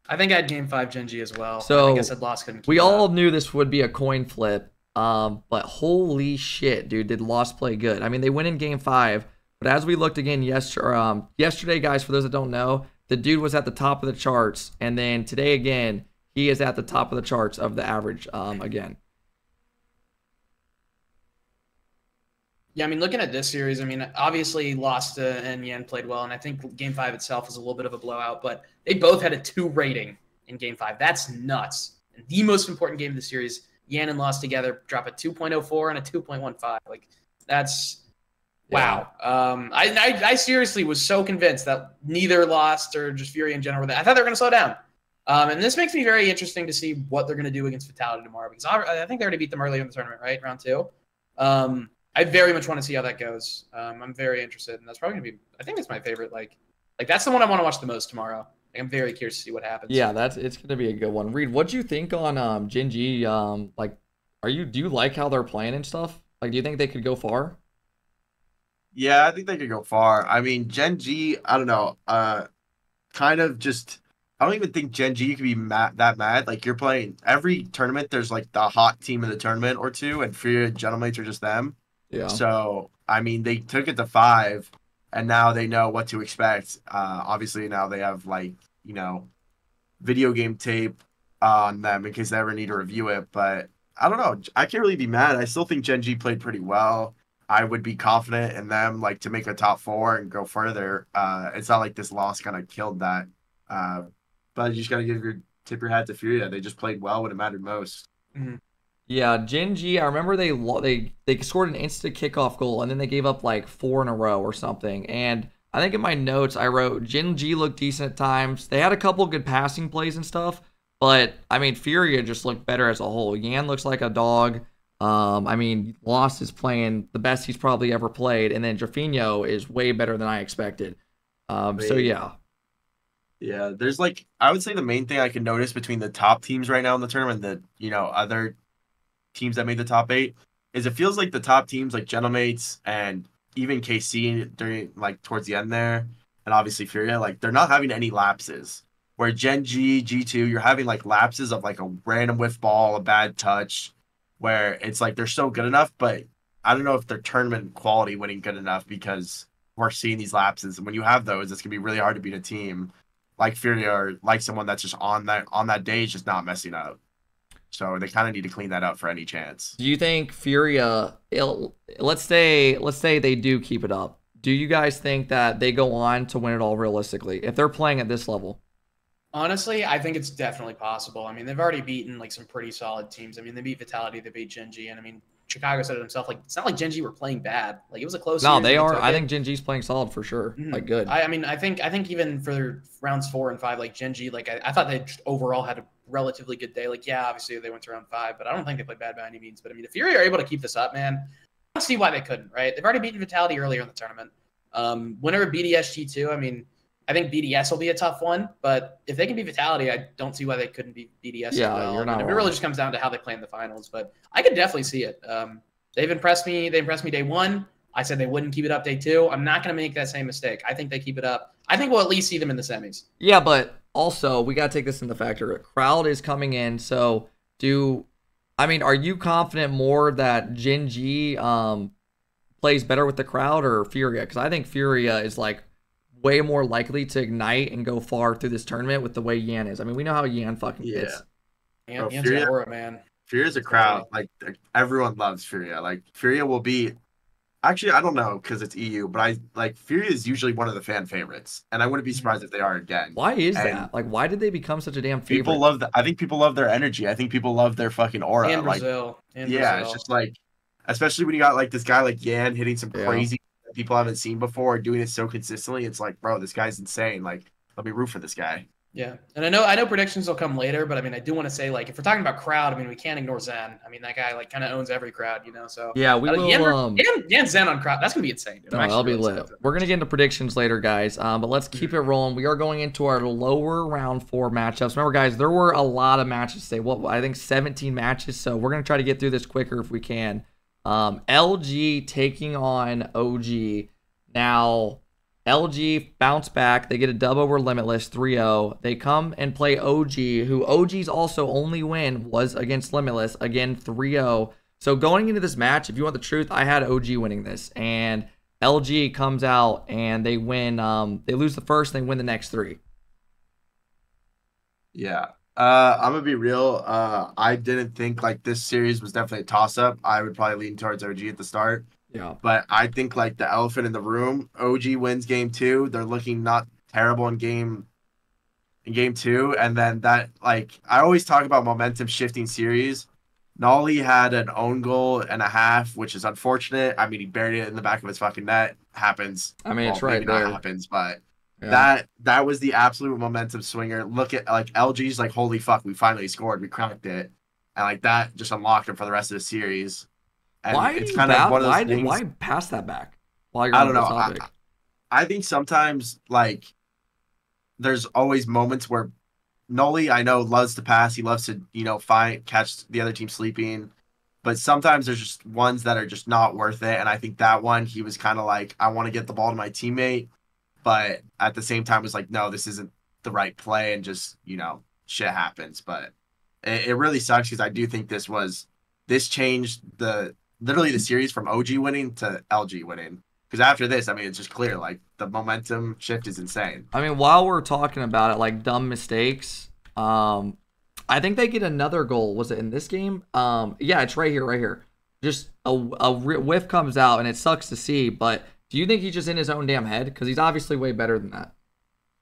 I think I had game five Gen G as well. I So, think I said Lost couldn't. We up. all knew this would be a coin flip. Um, but holy shit, dude, did Lost play good? I mean, they went in Game Five, but as we looked again yesterday, um, yesterday, guys, for those that don't know, the dude was at the top of the charts, and then today again, he is at the top of the charts of the average. Um, again, Yeah, I mean, looking at this series, I mean, obviously Lost uh, and Yen played well, and I think Game Five itself was a little bit of a blowout, but they both had a two rating in Game Five. That's nuts. And the most important game of the series, Yan and Lost together drop a 2.04 and a 2.15. Like, that's wow. Um, I, I I seriously was so convinced that neither Lost or just Fury in general, I thought they were going to slow down. Um, and this makes me very interesting to see what they're going to do against Vitality tomorrow because I, I think they already beat them early in the tournament, right? Round two. Um, I very much want to see how that goes. Um, I'm very interested, and that's probably gonna be. I think it's my favorite. Like, like that's the one I want to watch the most tomorrow. Like, I'm very curious to see what happens. yeah, that's it's gonna be a good one. Reed, what do you think on um Gen G? Um, like, are you do you like how they're playing and stuff? Like, do you think they could go far? Yeah, I think they could go far. I mean, Gen G, I don't know, uh, kind of just. I don't even think Gen G could be mad, that mad. Like you're playing every tournament, there's like the hot team in the tournament or two, and Fury Gentlemates are just them. Yeah. So I mean, they took it to five, and now they know what to expect. Uh, obviously, now they have like you know, video game tape on them in case they ever need to review it. But I don't know. I can't really be mad. I still think Gen G played pretty well. I would be confident in them, like to make a top four and go further. Uh, it's not like this loss kind of killed that. Uh, but you just gotta give your tip your hat to Furia. They just played well when it mattered most. Yeah, Gen G. I remember they they they scored an instant kickoff goal and then they gave up like four in a row or something. And I think in my notes I wrote Gen G looked decent at times. They had a couple good passing plays and stuff, but I mean Furia just looked better as a whole. Yan looks like a dog. Um, I mean Lost is playing the best he's probably ever played, and then Jafino is way better than I expected. Um, so yeah, Yeah, there's like I would say the main thing I can notice between the top teams right now in the tournament, and the you know other teams that made the top eight, is it feels like the top teams like Gentlemates and even KC during like towards the end there, and obviously Furia, like they're not having any lapses. Where Gen G, G two, you're having like lapses of like a random whiff ball, a bad touch, where it's like they're so good enough, but I don't know if they're tournament quality winning good enough because we're seeing these lapses, and when you have those, it's gonna be really hard to beat a team like Furia or like someone that's just on that on that day is just not messing up. So they kind of need to clean that up for any chance. do you think Furia? Uh, it'll- Let's say let's say they do keep it up. Do you guys think that they go on to win it all realistically if they're playing at this level? Honestly, I think it's definitely possible. I mean, they've already beaten like some pretty solid teams. I mean, they beat Vitality, they beat Gen G, and I mean, Chicago said it himself. Like, it's not like Gen G were playing bad. Like, it was a close. No, they are. I think Gen G's playing solid for sure. Mhm. Like good. I, I mean, I think I think even for rounds four and five, like Gen G, like I, I thought they just overall had a relatively good day. Like, yeah, obviously they went to round five, but I don't think they played bad by any means. But I mean, if Furia are able to keep this up, man, I don't see why they couldn't. Right? They've already beaten Vitality earlier in the tournament. Um, winner of BDS G two. I mean, I think BDS will be a tough one, but if they can beat Vitality, I don't see why they couldn't be BDS. as Yeah, well. you're not It really just comes down to how they play in the finals, but I could definitely see it. Um, they've impressed me. They impressed me day one. I said they wouldn't keep it up day two. I'm not going to make that same mistake. I think they keep it up. I think we'll at least see them in the semis. Yeah, but also we gotta take this into factor. Crowd is coming in, so do I mean, are you confident more that Gen G um plays better with the crowd or Furia? Because I think Furia is like way more likely to ignite and go far through this tournament with the way Yan is. I mean, we know how Yan fucking Yeah. gets. Yeah, Bro, Yan's Furia- aura, man. Furia's a crowd. Like everyone loves Furia. Like Furia will be. Actually, I don't know because it's EU, but I like Furia is usually one of the fan favorites, and I wouldn't be hmm. surprised if they are again. Why is And- that? Like, why did they become such a damn favorite? People love the. I think people love their energy. I think people love their fucking aura. and like Brazil. and yeah, Brazil. it's just like, especially when you got like this guy like Yan hitting some Yeah. crazy that people haven't seen before, doing it so consistently. It's like, bro, this guy's insane. Like, let me root for this guy. Yeah, and I know I know predictions will come later, but I mean I do want to say like if we're talking about crowd, I mean we can't ignore Zen. I mean that guy like kind of owns every crowd, you know. So yeah, we Uh, will. Yan, um, Yan, Yan Zen on crowd, that's gonna be insane, dude. No, I'm that'll actually be really lit. excited. We're gonna get into predictions later, guys. Um, but let's keep it rolling. We are going into our lower round four matchups. Remember, guys, there were a lot of matches today. What I think 17 matches. So we're gonna try to get through this quicker if we can. Um, LG taking on OG. Now, LG bounce back. They get a dub over Limitless 3-0. They come and play OG, who OG's also only win was against Limitless again 3-0. So going into this match, if you want the truth, I had OG winning this, and LG comes out and they win. Um, they lose the first, they win the next three. Yeah. Uh, I'm gonna be real. Uh, I didn't think like this series was definitely a toss up. I would probably lean towards OG at the start, Yeah. but I think like the elephant in the room, OG wins game two. They're looking not terrible in game in game two, and then that like I always talk about momentum shifting series. Noly had an own goal and a half, which is unfortunate. I mean, he buried it in the back of his fucking net. Happens. I mean, it's right there. happens, but Yeah. that that was the absolute momentum swinger. Look at like LG's like holy fuck, we finally scored, we cracked it, and like that just unlocked him for the rest of the series. And why it's kind of one of those why, things. why pass that back? While I don't know. I. I think sometimes like there's always moments where Noly I know loves to pass. He loves to you know find catch the other team sleeping. But sometimes there's just ones that are just not worth it. And I think that one, he was kind of like, I want to get the ball to my teammate. But at the same time, was like, no, this isn't the right play. And just, you know, shit happens. But it, it really sucks because I do think this was, this changed the, literally the series from OG winning to LG winning. Because after this, I mean, it's just clear. Like the momentum shift is insane. I mean, while we're talking about it, like dumb mistakes, um, I think they get another goal. Was it in this game? Um, yeah, it's right here, right here. Just a, a whiff comes out, and it sucks to see. But do you think he's just in his own damn head? Because he's obviously way better than that.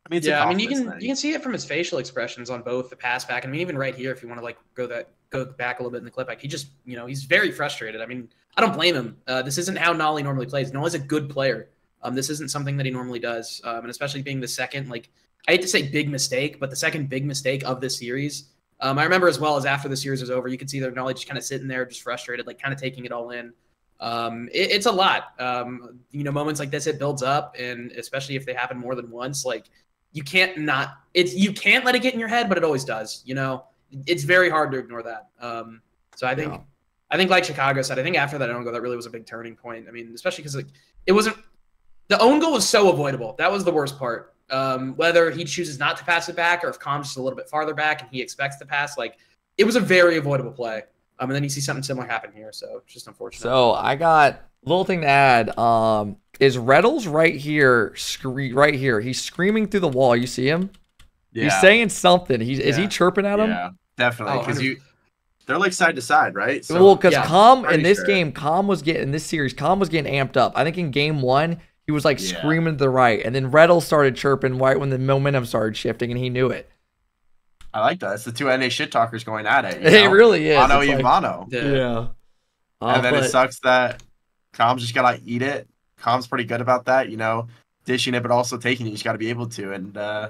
I mean, it's yeah, I mean you can thing. you can see it from his facial expressions on both the pass back. I mean even right here, if you want to like go that go back a little bit in the clip, like he just you know he's very frustrated. I mean I don't blame him. Uh, this isn't how Noly normally plays. Noly's a good player. Um, this isn't something that he normally does, um, and especially being the second like I hate to say big mistake, but the second big mistake of this series. Um, I remember as well as after the series was over, you could see that Noly just kind of sitting there, just frustrated, like kind of taking it all in. Um, it, it's a lot. Um, you know, moments like this, it builds up, and especially if they happen more than once, like you can't not it's you can't let it get in your head, but it always does. You know, it's very hard to ignore that. Um, so I think. Yeah. I think, like Chicago said, I think after that own goal, that really was a big turning point. I mean, especially because like it wasn't the own goal was so avoidable. That was the worst part. Um, whether he chooses not to pass it back or if Comm's just a little bit farther back and he expects to pass, like it was a very avoidable play. Um, and then you see something similar happen here, so just unfortunate. So I got a little thing to add. Um, is Retals right here? Scree- right here. He's screaming through the wall. You see him? Yeah, He's saying something. He's is he chirping at him? yeah, definitely. Oh, Because 100%. you, they're like side to side, right? well, because yeah, Comm in this sure. game, Comm was getting in this series. Comm was getting amped up. I think in game one, he was like Yeah. screaming to the right, and then Reddle started chirping right when the momentum started shifting, and he knew it. I like that. It's the two NA shit talkers going at it. you It know? really is. Mono It's y like- mono. Yeah. yeah. Uh, and then but- it sucks that Comm's just gotta eat it. Comm's pretty good about that, you know, dishing it, but also taking it. You just gotta be able to. And uh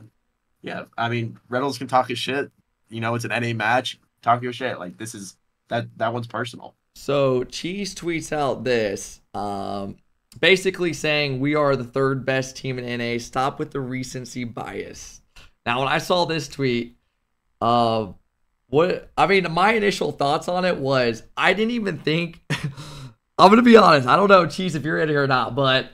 yeah, I mean, Reynolds can talk his shit. You know, it's an NA match. Talk your shit. Like this is that that one's personal. So Cheese tweets out this, um, basically saying we are the third best team in NA. Stop with the recency bias. Now, when I saw this tweet, uh, what I mean, my initial thoughts on it was I didn't even think. I'm gonna be honest. I don't know, Cheese, if you're in here or not, but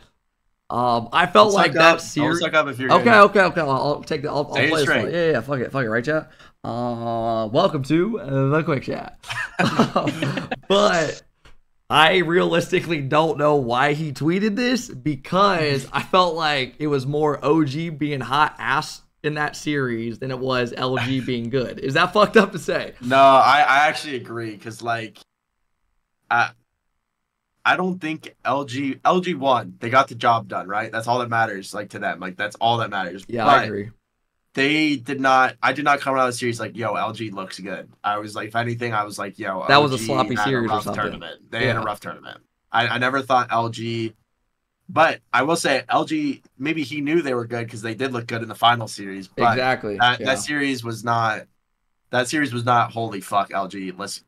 um, I felt I'll like that up. series. I'll suck up if you're Okay, good. okay, okay. I'll, I'll take the. I'll, I'll play this straight. one. Yeah, yeah, fuck it, fuck it, right, chat. Uh, welcome to uh, the quick chat. but I realistically don't know why he tweeted this because I felt like it was more OG being hot ass in that series than it was LG being good. Is that fucked up to say? No, I, I actually agree because like I I don't think LG LG won. They got the job done, right? That's all that matters, like to them. Like that's all that matters. Yeah, But I agree. They did not I did not come out of the series like, yo, LG looks good. I was like, if anything, I was like, yo, That was a sloppy series or something. Tournament. They had a rough tournament. I, I never thought LG but I will say LG maybe he knew they were good because they did look good in the final series. But Exactly. that, yeah. that series was not that series was not holy fuck LG. Let's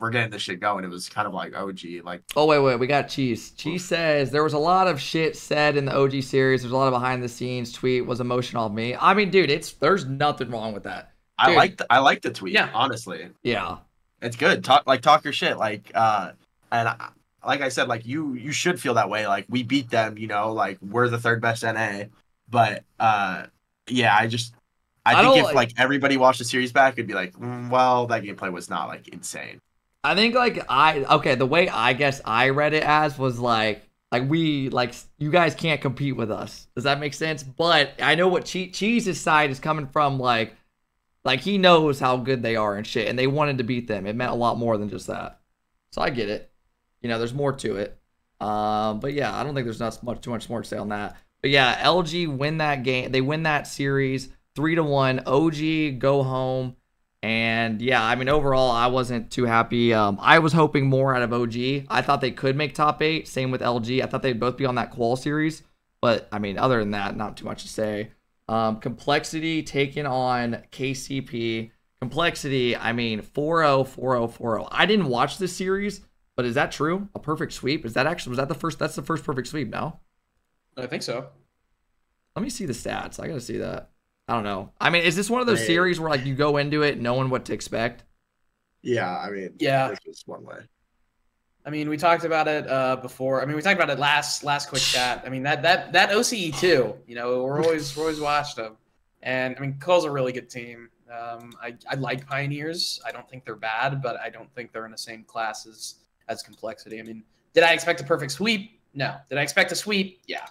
we're getting this shit going. It was kind of like OG, like Oh wait, wait, we got Cheese. Cheese says there was a lot of shit said in the OG series. There's a lot of behind the scenes tweet was emotional of me. I mean, dude, it's there's nothing wrong with that. I like the, I like the tweet. Yeah. honestly, Yeah, it's good. Talk like talk your shit. Like uh, and I, like I said, like you you should feel that way. Like we beat them, you know, like we're the third best NA. But uh, yeah, I just. I, I think if like- like everybody watched the series back, it'd be like, mm, well, that gameplay was not like insane. I think like I okay. The way I guess I read it as was like like we like you guys can't compete with us. Does that make sense? But I know what che- Cheese's side is coming from. Like like he knows how good they are and shit, and they wanted to beat them. It meant a lot more than just that. So I get it. You know, there's more to it. Um, but yeah, I don't think there's not much too much more to say on that. But yeah, LG win that game. They win that series three to one. OG go home. And yeah, I mean, overall, I wasn't too happy. Um, I was hoping more out of OG. I thought they could make top eight. Same with LG. I thought they'd both be on that qual series. But I mean, other than that, not too much to say. Um, complexity taking on KCP. Complexity, I mean, 4 0, 4 0, 4 0. I didn't watch this series, but is that true? A perfect sweep? Is that actually, was that the first? That's the first perfect sweep now? I think so. Let me see the stats. I gotta see that. I don't know. I mean, is this one of those Wait. series where like you go into it knowing what to expect? Yeah, I mean, Yeah. this was one way. I mean, we talked about it uh, before. I mean, we talked about it last last quick chat. I mean, that that that OCE too. You know, we're always we're always watched them, and I mean, Cole's a really good team. Um, I I like Pioneers. I don't think they're bad, but I don't think they're in the same class as as Complexity. I mean, did I expect a perfect sweep? No. Did I expect a sweep? Yeah.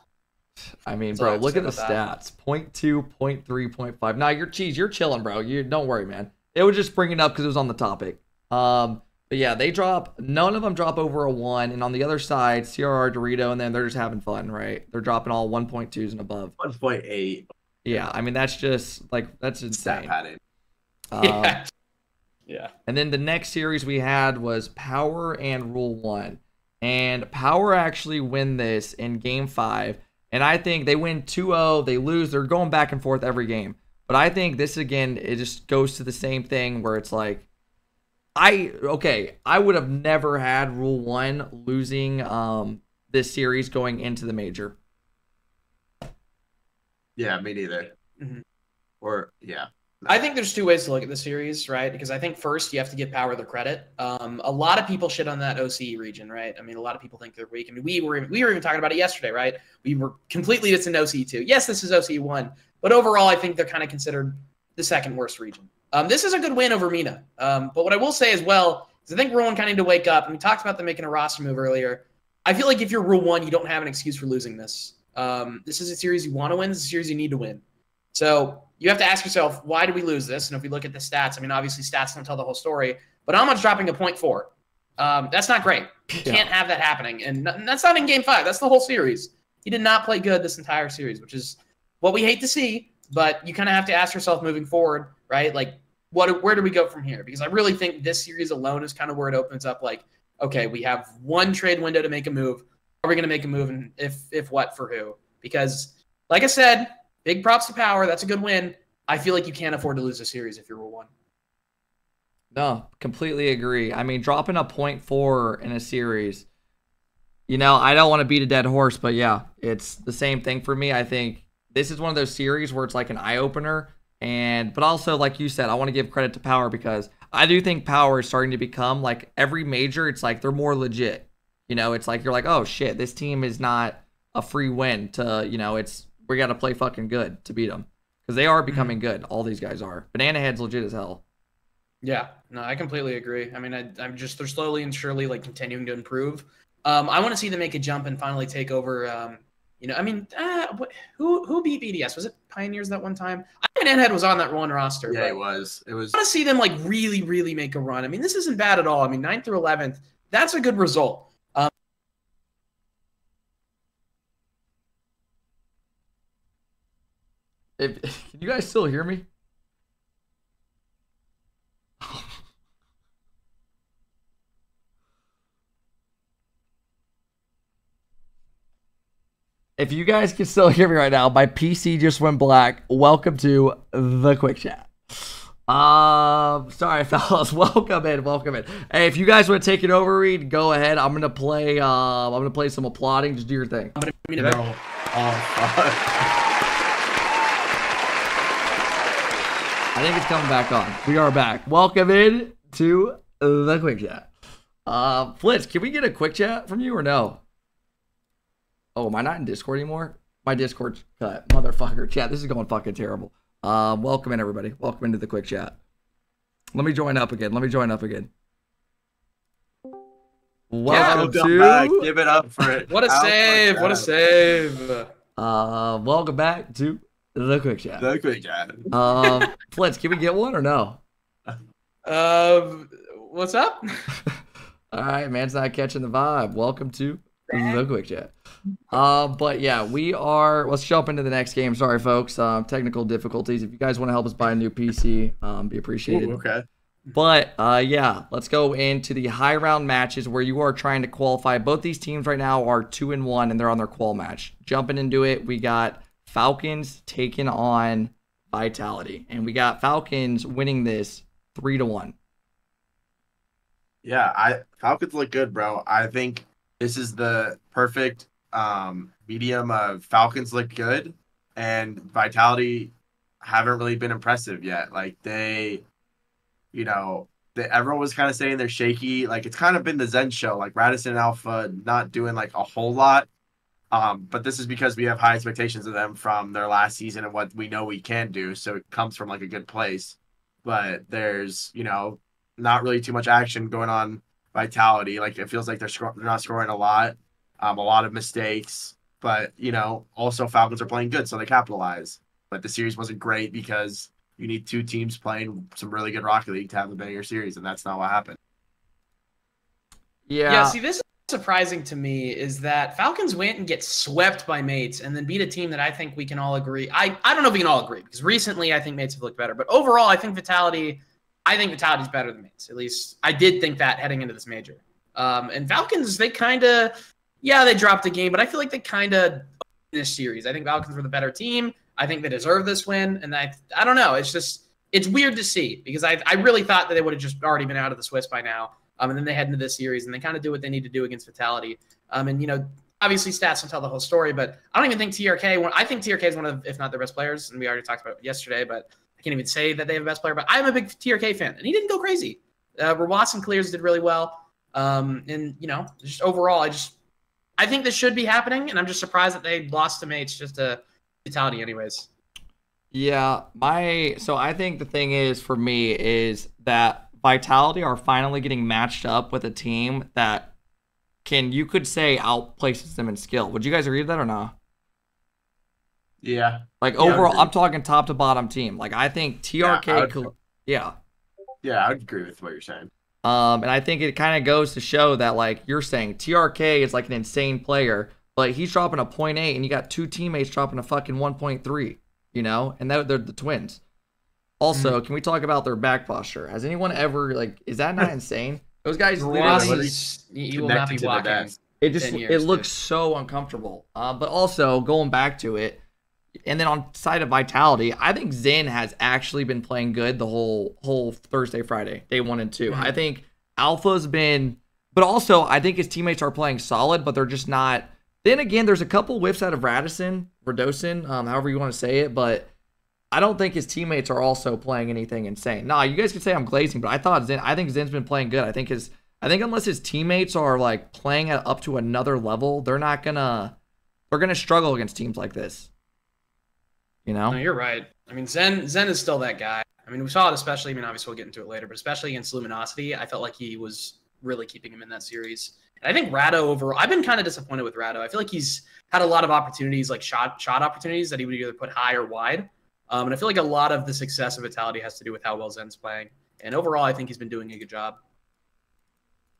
I mean, That's all I bro, look at the about that. stats. Point two, point three, point five. Now you're cheese. You're chilling, bro. You don't worry, man. It was just bringing it up because it was on the topic. Um, but yeah, they drop. None of them drop over a one, and on the other side, CRR Dorito, and then they're just having fun, right? They're dropping all 1.2s and above. One point eight Yeah, I mean that's just like that's stat insane. padding. Um, yeah. Yeah. And then the next series we had was Power and Rule One. And Power actually win this in game five. And I think they win 2 0. They lose. They're going back and forth every game. But I think this, again, it just goes to the same thing where it's like, I okay, I would have never had Rule One losing um this series going into the major. Yeah, me neither. Mhm. Or yeah. I think there's two ways to look at the series, right? Because I think first you have to give Power the credit. Um, a lot of people shit on that OCE region, right? I mean, a lot of people think they're weak. I mean, we were we were even talking about it yesterday, right? We were completely it's an OCE two. Yes, this is OCE one, but overall, I think they're kind of considered the second worst region. Um, this is a good win over MENA. Um, but what I will say as well is I think Rule One kind of need to wake up. And we talked about them making a roster move earlier. I feel like if you're Rule One, you don't have an excuse for losing this. Um, this is a series you want to win. This is a series you need to win. So you have to ask yourself, why did we lose this? And if we look at the stats, I mean, obviously stats don't tell the whole story, but Amon's dropping a point four. Um, that's not great. You Yeah. can't have that happening. And n- that's not in game five. That's the whole series. He did not play good this entire series, which is what we hate to see. But you kind of have to ask yourself moving forward, right? Like, what, where do we go from here? Because I really think this series alone is kind of where it opens up. Like, okay, we have one trade window to make a move. Are we going to make a move? And if, if what, for who? Because, like I said, big props to power. That's a good win. I feel like you can't afford to lose a series if you're rule one. No, completely agree. I mean, dropping a point four in a series, you know, I don't want to beat a dead horse, but yeah, it's the same thing for me. I think this is one of those series where it's like an eye opener, and but also like you said, I want to give credit to Power because I do think Power is starting to become like every major. It's like they're more legit. You know, it's like you're like, oh shit, this team is not a free win. To you know, it's we got to play fucking good to beat them because they are becoming good. All these guys are. Banana Head's legit as hell. Yeah, no, I completely agree. I mean, I, I'm just they're slowly and surely like continuing to improve. Um, I want to see them make a jump and finally take over. Um, you know, I mean, uh, what, who who beat BDS? Was it Pioneers that one time? I mean, Head was on that one roster. Yeah, but it was. It was I want to see them like really, really make a run. I mean, this isn't bad at all. I mean, 9th through 11th, that's a good result. Um, If can you guys still hear me? If you guys can still hear me right now, my PC just went black. Welcome to the quick chat. Um, sorry, fellas. Welcome in, welcome in. Hey, if you guys want to take it over, Reed, go ahead. I'm gonna play. Um, I'm gonna play some applauding. Just do your thing. but I mean, They're all- fuck. I think it's coming back on. We are back. Welcome in to the quick chat. Uh, Flitz, can we get a quick chat from you or no? Oh, am I not in Discord anymore? My Discord's cut. Motherfucker. Chat, this is going fucking terrible. Um, welcome in, everybody. Welcome into the quick chat. Let me join up again. Let me join up again. Welcome Welcome back. Give it up for it. what a save! What a save! uh welcome back to the quick chat. The quick chat. Um Flitz, can we get one or no? Um, what's up? All right, man's not catching the vibe. Welcome to the quick chat. Um, but yeah, we are. Let's jump into the next game. Sorry, folks. Um, technical difficulties. If you guys want to help us buy a new PC, um, be appreciated. Ooh, okay. But uh, yeah, let's go into the high round matches where you are trying to qualify. Both these teams right now are two and one, and they're on their qual match. Jumping into it, we got Falcons taking on Vitality, and we got Falcons winning this three to one. Yeah, I Falcons look good, bro. I think this is the perfect um medium of Falcons look good and Vitality haven't really been impressive yet. Like they you know, the, everyone was kind of saying they're shaky. Like it's kind of been the Zen show, like Radosin Alpha not doing like a whole lot. Um, but this is because we have high expectations of them from their last season and what we know we can do. So it comes from like a good place. But there's, you know, not really too much action going on vitality like it feels like they're, scor- they're not scoring a lot um a lot of mistakes but you know also falcons are playing good so they capitalize but the series wasn't great because you need two teams playing some really good rocket league to have a banger series and that's not what happened Yeah. Yeah, see, this is surprising to me is that Falcons went and get swept by Mates and then beat a team that I think we can all agree. I, I don't know if we can all agree because recently I think Mates have looked better, but overall I think Vitality, I think Vitality's better than Mates. At least I did think that heading into this major. Um, and Falcons, they kind of, yeah, they dropped a game, but I feel like they kind of this series. I think Falcons were the better team. I think they deserve this win, and I I don't know. It's just it's weird to see because I I really thought that they would have just already been out of the Swiss by now. Um, and then they head into this series and they kind of do what they need to do against Vitality. Um, and you know, obviously stats don't tell the whole story, but I don't even think TRK. I think TRK is one of, if not their best players, and we already talked about yesterday. But I can't even say that they have a best player. But I'm a big TRK fan, and he didn't go crazy. Uh, Watson clears did really well, um, and you know, just overall, I just I think this should be happening, and I'm just surprised that they lost to mates just a Vitality, anyways. Yeah, my so I think the thing is for me is that Vitality are finally getting matched up with a team that can you could say outplaces them in skill. Would you guys agree with that or not? Yeah. Like Yeah, overall, I'm talking top to bottom team. Like I think TRK, I would- yeah. Yeah, I would agree with what you're saying. Um, and I think it kind of goes to show that, like you're saying, TRK is like an insane player, but he's dropping a point eight, and you got two teammates dropping a fucking 1.3, you know, and that, they're the twins. Also, can we talk about their back posture? Has anyone ever like, is that not insane? Those guys literally, Rossi's, he will not be to walking. it just 10 it years, looks so uncomfortable. Uh, but also going back to it, and then on side of vitality, I think Zen has actually been playing good the whole whole Thursday, Friday, day one and 2 Mhm. I think Alpha's been, but also I think his teammates are playing solid, but they're just not. Then again, there's a couple whiffs out of Radisson, Radosin, um, however you want to say it, but I don't think his teammates are also playing anything insane. Nah, you guys can say I'm glazing, but I thought Zen. I think Zen's been playing good. I think his. I think unless his teammates are like playing at up to another level, they're not gonna. They're gonna struggle against teams like this. You know. No, you're right. I mean, Zen Zen is still that guy. I mean, we saw it especially. I mean, obviously we'll get into it later, but especially against Luminosity, I felt like he was really keeping him in that series. And I think Rado overall, I've been kind of disappointed with Rado. I feel like he's had a lot of opportunities, like shot shot opportunities that he would either put high or wide. Um, and I feel like a lot of the success of Vitality has to do with how well Zen's playing. And overall, I think he's been doing a good job.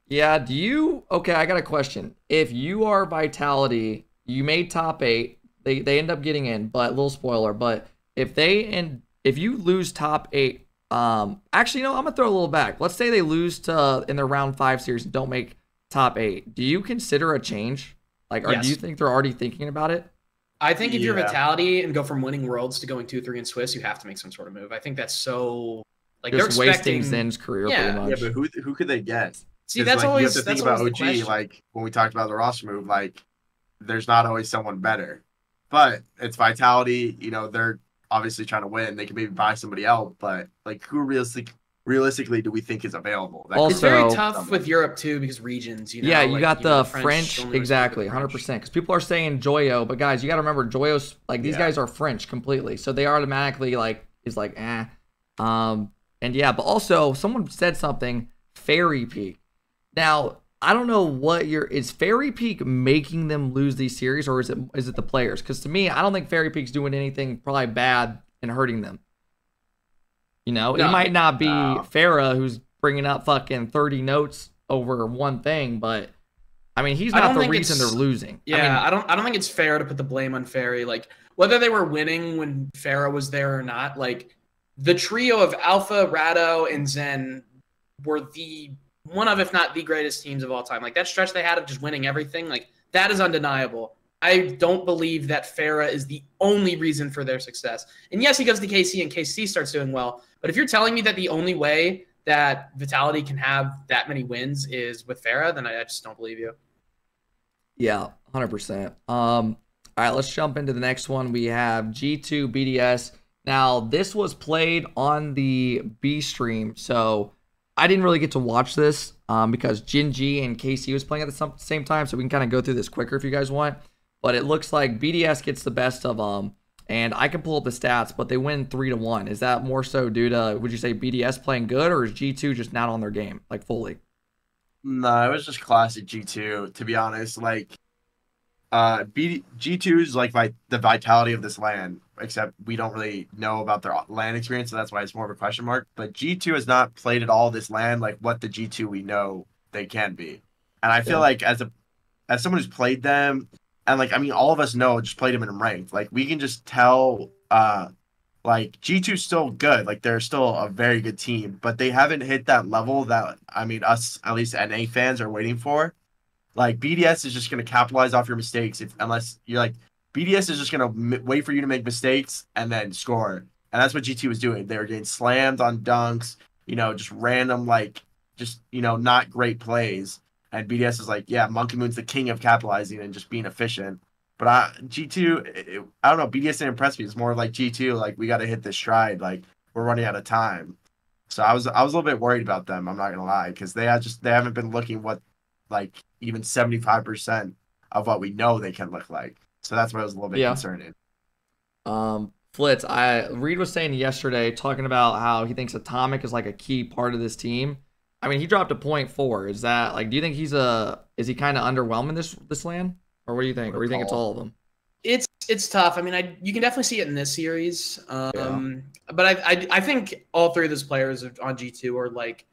Yeah, do you okay, I got a question. If you are Vitality, you made top eight, they they end up getting in, but little spoiler, but if they and if you lose top eight, um actually no, I'm gonna throw a little back. Let's say they lose to in their round five series and don't make top eight. Do you consider a change? Like or Yes. do you think they're already thinking about it? I think if you're Yeah. Vitality and go from winning worlds to going two three in Swiss, you have to make some sort of move. I think that's so like Just they're expecting. wasting Zen's career Yeah. pretty Yeah, much. but who who could they get? See, that's like, always you have to think about OG. Like when we talked about the roster move, like there's not always someone better, but it's vitality. You know, they're obviously trying to win. They can maybe buy somebody else, but like who realistic realistically do we think is available? That Also- It's very Also- tough with Europe too because regions. You know, yeah, you like, got the know, French, only exactly, hundred percent. Because people are saying Joyo, but guys, you got to remember Joyo's like these Yeah. guys are French completely, so they automatically like is like eh. Um, and yeah, but also someone said something Fairy Peak. Now I don't know what your is Fairy Peak making them lose these series, or is it is it the players? Because to me, I don't think Fairy Peak's doing anything probably bad and hurting them. You know, it might not be No. Farah who's bringing up fucking thirty notes over one thing, but I mean, he's not the reason they're losing. Yeah, I mean, I don't. I don't think it's fair to put the blame on Ferry. Like whether they were winning when Farah was there or not. Like the trio of Alpha, Rado, and Zen were the one of, if not the greatest teams of all time. Like that stretch they had of just winning everything. Like that is undeniable. I don't believe that Farah is the only reason for their success. And yes, he goes to KC and KC starts doing well. But if you're telling me that the only way that Vitality can have that many wins is with Farah, then I, I just don't believe you. Yeah, hundred percent. Um, all right, let's jump into the next one. We have G2 BDS. Now, this was played on the B stream, so I didn't really get to watch this um, because Gen G and KC was playing at the same time, so we can kind of go through this quicker if you guys want. But it looks like BDS gets the best of them, and I can pull up the stats, but they win three to one. Is that more so due to would you say BDS playing good, or is G2 just not on their game like fully? No, it was just classic G2, to be honest. Like, uh, B- G2 is like vi- the vitality of this land, except we don't really know about their land experience, so that's why it's more of a question mark. But G2 has not played at all this land like what the G2 we know they can be. And I feel Yeah. like as a as someone who's played them, and like I mean, all of us know just played them in ranked. Like we can just tell, uh, like G2's still good. Like they're still a very good team, but they haven't hit that level that I mean, us at least NA fans are waiting for. Like BDS is just going to capitalize off your mistakes if unless you're like BDS is just going to m- wait for you to make mistakes and then score. and that's what G2 was doing. They were getting slammed on dunks, you know, just random like just you know not great plays. And BDS is like, yeah, M0nkey M00n's the king of capitalizing and just being efficient. But I G2, it, I don't know, BDS didn't impress me. It's more like G2, like we got to hit this stride, like we're running out of time. So I was I was a little bit worried about them. I'm not gonna lie, because they had just they haven't been looking what like even 75 percent of what we know they can look like. So that's what I was a little bit Yeah. concerned. Um, Flitz, I Reed was saying yesterday, talking about how he thinks Atomic is like a key part of this team. I mean, he dropped a point four. Is that like? Do you think he's a? Is he kind of underwhelming this this land, or what do you think? Or do you think it's all of them? It's it's tough. I mean, I you can definitely see it in this series. Um, but I, I I think all three of those players on G two are like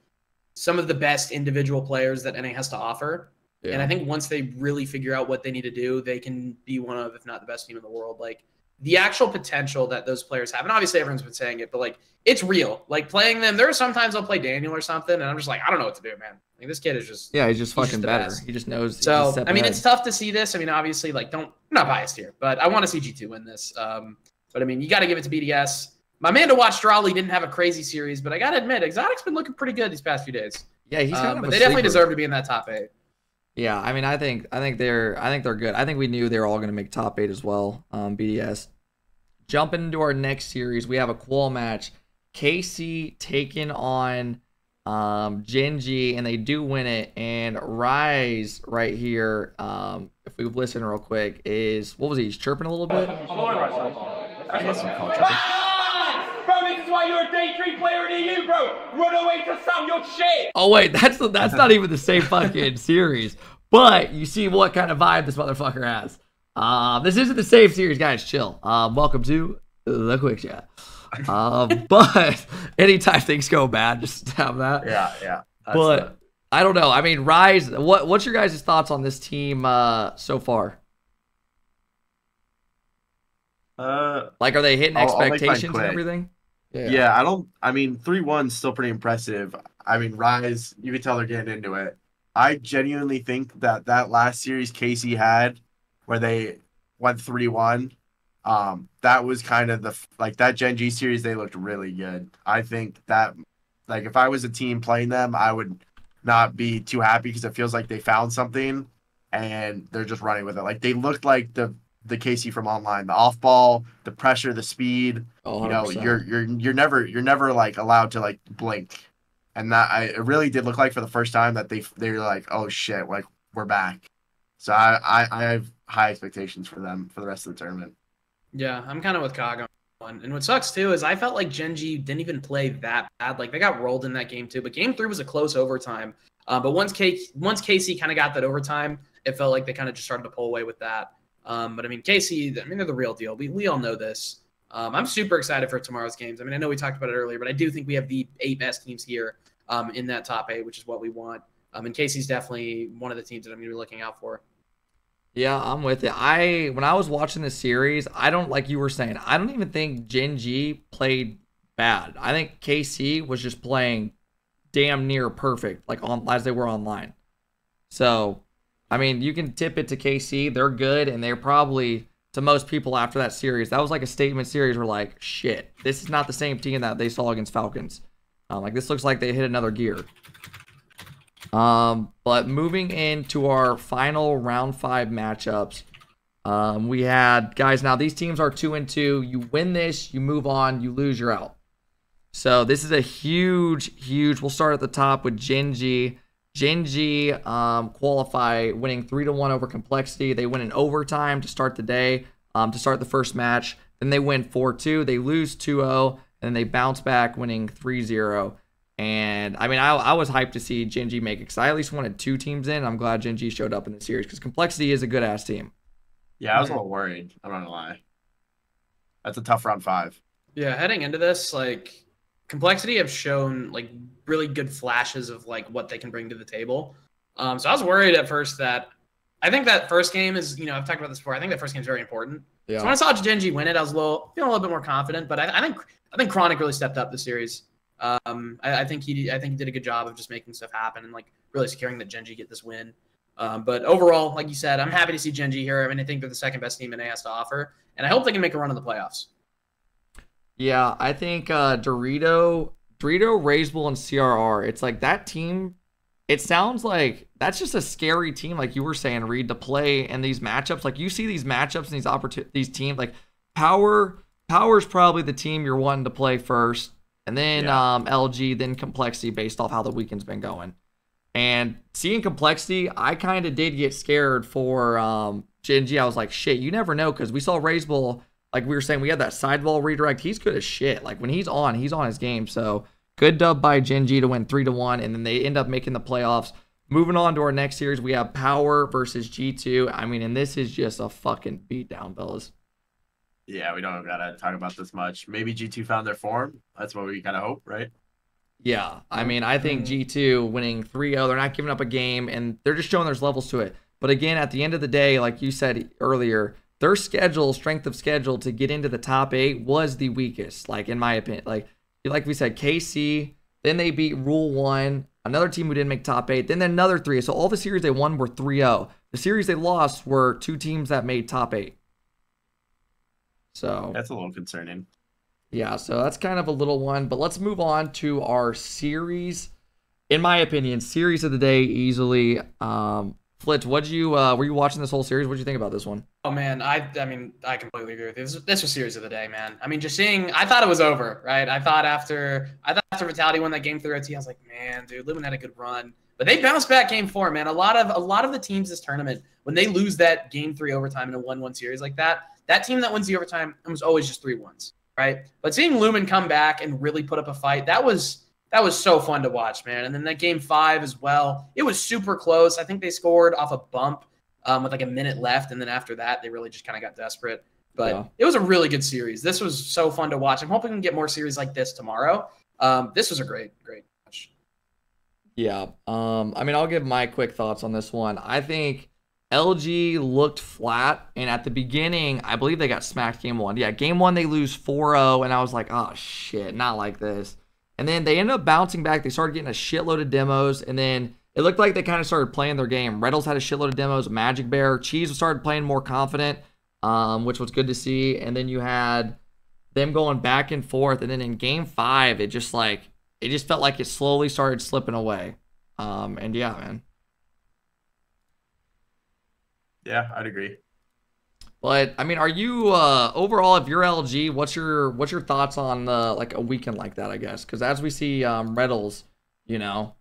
some of the best individual players that NA has to offer. And I think once they really figure out what they need to do, they can be one of, if not the best team in the world. Like the actual potential that those players have, and obviously everyone's been saying it, but like it's real. Like playing them, there are sometimes I'll play Daniel or something, and I'm just like, I don't know what to do, man. Like this kid is just yeah, he's just he's fucking just better. best. He just knows. so I mean, ahead. it's tough to see this. I mean, obviously, like don't I'm not biased here, but I want to see G two win this. Um, but I mean, you got to give it to BDS. My man to watch Strawley didn't have a crazy series, but I got to admit, Exotiik's been looking pretty good these past few days. yeah, he's kind Um, of. but they definitely sleeper. deserve to be in that top eight. Yeah, I mean, I think I think they're I think they're good. I think we knew they were all going to make top eight as well. Um, BDS. Jumping into our next series, we have a qual match. KC taking on um, Gen G, and they do win it. And Rise right here, um, if we listen real quick, is what was he? He's chirping a little bit. Ah! Bro, this is why you're a day three player to you, bro. Run away to some your shit. Oh wait, that's that's not even the same fucking series. But you see what kind of vibe this motherfucker has. Um, this isn't the same series, guys. Chill. Um, welcome to the quick chat. Um, but anytime things go bad, just have that. Yeah, yeah. That's but I don't know. I mean, Rise. What what's your guys' thoughts on this team uh, so far? uh, Like, are they hitting I'll- I'll expectations and everything? Yeah. I don't. I mean, three one still pretty impressive. I mean, Rise. You can tell they're getting into it. I genuinely think that that last series KC had, where they went three one, um, that was kind of the like that Gen G series. They looked really good. I think that, like, if I was a team playing them, I would not be too happy because it feels like they found something, and they're just running with it. Like they looked like the the KC from online, the off ball, the pressure, the speed Oh, you know you're you're you're never you're never like allowed to like blink and that I it really did look like for the first time that they they're like oh shit like we're back so I, I I have high expectations for them for the rest of the tournament Yeah, I'm kind of with Cog on one. And what sucks too is I felt like Gen G didn't even play that bad. Like they got rolled in that game too. But game three was a close overtime. Uh, but once K once KC kind of got that overtime, it felt like they kind of just started to pull away with that. Um, but I mean, KC, I mean they're the real deal. We we all know this. Um, I'm super excited for tomorrow's games. I mean, I know we talked about it earlier, but I do think we have the eight best teams here um, in that top eight, which is what we want. Um, and KC's definitely one of the teams that I'm going to be looking out for. Yeah, I'm with it. I when I was watching the series, I don't like you were saying. I don't even think Gen G played bad. I think KC was just playing damn near perfect, like on as they were online. So, I mean, you can tip it to KC. They're good, and they're probably to most people after that series. That was like a statement series. Where like, shit, this is not the same team that they saw against Falcons. Um, like this looks like they hit another gear. Um, but moving into our final round five matchups, um, we had guys. Now these teams are two and two. You win this, you move on. You lose, you're out. So this is a huge, huge. We'll start at the top with Gen G. Gen G um, qualify winning three to one over Complexity. They win in overtime to start the day, um, to start the first match. Then they win 4 2. They lose 2 0. And they bounce back, winning 3 0. And I mean, I, I was hyped to see Gen G make it because I at least wanted two teams in. I'm glad Gen G showed up in the series because Complexity is a good ass team. yeah I was a little worried I'm not gonna lie that's a tough round five Yeah, heading into this, like complexity have shown like really good flashes of like what they can bring to the table. Um, so I was worried at first that I think that first game is, you know, I've talked about this before. I think that first game is very important. Yeah. So when I saw Gen G win it, I was a little feeling a little bit more confident. But I, I think I think Chronic really stepped up the series. Um, I, I think he I think he did a good job of just making stuff happen and like really securing that Gen G get this win. Um, but overall, like you said, I'm happy to see Gen G here. I mean, I think they're the second best team NA has to offer, and I hope they can make a run in the playoffs. Yeah, I think uh, Dorito, Dorito, Raisable, and CRR. It's like that team. It sounds like that's just a scary team, like you were saying, Reed, to play in these matchups. Like you see these matchups and these opportunities, these teams. Like Power, Power's probably the team you're wanting to play first, and then Yeah. um, LG, then Complexity, based off how the weekend's been going. And seeing Complexity, I kind of did get scared for um, Gen G. I was like, shit, you never know, because we saw Raisable like we were saying, we had that sideball redirect. He's good as shit. Like when he's on, he's on his game. So good dub by Gen G to win three to one, and then they end up making the playoffs. Moving on to our next series, we have Power versus G2. I mean, and this is just a fucking beatdown, fellas. Yeah, we don't gotta talk about this much. Maybe G2 found their form. That's what we kind of hope, right? Yeah, I mean, I think mm. G2 winning 3-0, they're not giving up a game, and they're just showing there's levels to it. But again, at the end of the day, like you said earlier, their schedule, strength of schedule to get into the top eight was the weakest, like in my opinion. Like, like we said, KC, then they beat Rule One, another team who didn't make top eight, then another three. So all the series they won were 3-0. The series they lost were two teams that made top eight. So That's a little concerning. yeah, so that's kind of a little one, but let's move on to our series. In my opinion, series of the day easily. Um, Flitz, what'd you uh, were you watching this whole series? What'd you think about this one? Oh man, I I mean I completely agree with you. This, this was series of the day, man. I mean, just seeing, I thought it was over, right? I thought after I thought after Vitality won that game through OT, I was like, man, dude, Lumen had a good run, but they bounced back game four, man. A lot of a lot of the teams this tournament, when they lose that game three overtime in a one-one series like that, that team that wins the overtime almost always just three ones, right? But seeing Lumen come back and really put up a fight, that was that was so fun to watch, man. And then that game five as well, it was super close. I think they scored off a bump um, with like a minute left, and then after that, they really just kind of got desperate. But Yeah. it was a really good series. This was so fun to watch. I'm hoping we can get more series like this tomorrow. Um, this was a great, great match. Yeah. Um, I mean, I'll give my quick thoughts on this one. I think LG looked flat, and at the beginning, I believe they got smacked game one. Yeah, game one they lose 4-0, and I was like, oh shit, not like this. And then they ended up bouncing back. They started getting a shitload of demos, and then it looked like they kind of started playing their game. Retals had a shitload of demos. Magic Bear, Cheese started playing more confident, um, which was good to see. And then you had them going back and forth, and then in game five, it just like it just felt like it slowly started slipping away. Um, and yeah, man. Yeah, I'd agree. But I mean, are you uh overall if you're LG, what's your what's your thoughts on uh, like a weekend like that, I guess? Because as we see um Retals, you know.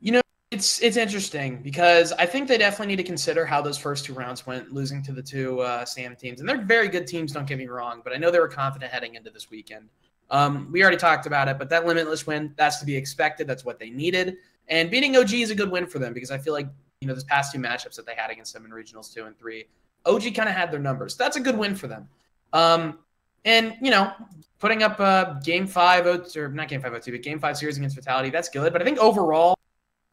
You know, it's it's interesting because I think they definitely need to consider how those first two rounds went, losing to the two uh, SAM teams, and they're very good teams. Don't get me wrong, but I know they were confident heading into this weekend. Um, we already talked about it, but that limitless win that's to be expected. That's what they needed, and beating OG is a good win for them because I feel like you know this past two matchups that they had against them in regionals two and three, OG kind of had their numbers. That's a good win for them. Um, and you know, putting up uh, game five or not game five OT, but game five series against Vitality, that's good. But I think overall.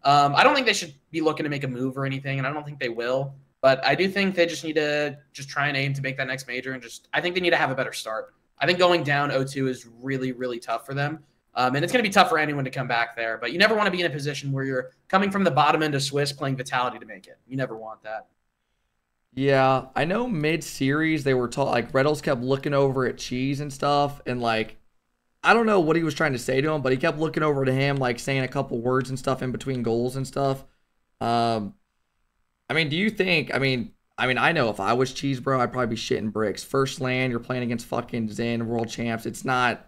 Um, I don't think they should be looking to make a move or anything, and I don't think they will. But I do think they just need to just try and aim to make that next major, and just I think they need to have a better start. I think going down 0-2 is really really tough for them, um, and it's going to be tough for anyone to come back there. But you never want to be in a position where you're coming from the bottom end of Swiss playing Vitality to make it. You never want that. Yeah, I know mid series they were taught like Retals kept looking over at Cheese and stuff, and like I don't know what he was trying to say to him, but he kept looking over to him, like saying a couple words and stuff in between goals and stuff. Um, I mean, do you think? I mean, I mean, I know if I was Cheese, bro, I'd probably be shitting bricks. First land, you're playing against fucking Zen world champs. It's not,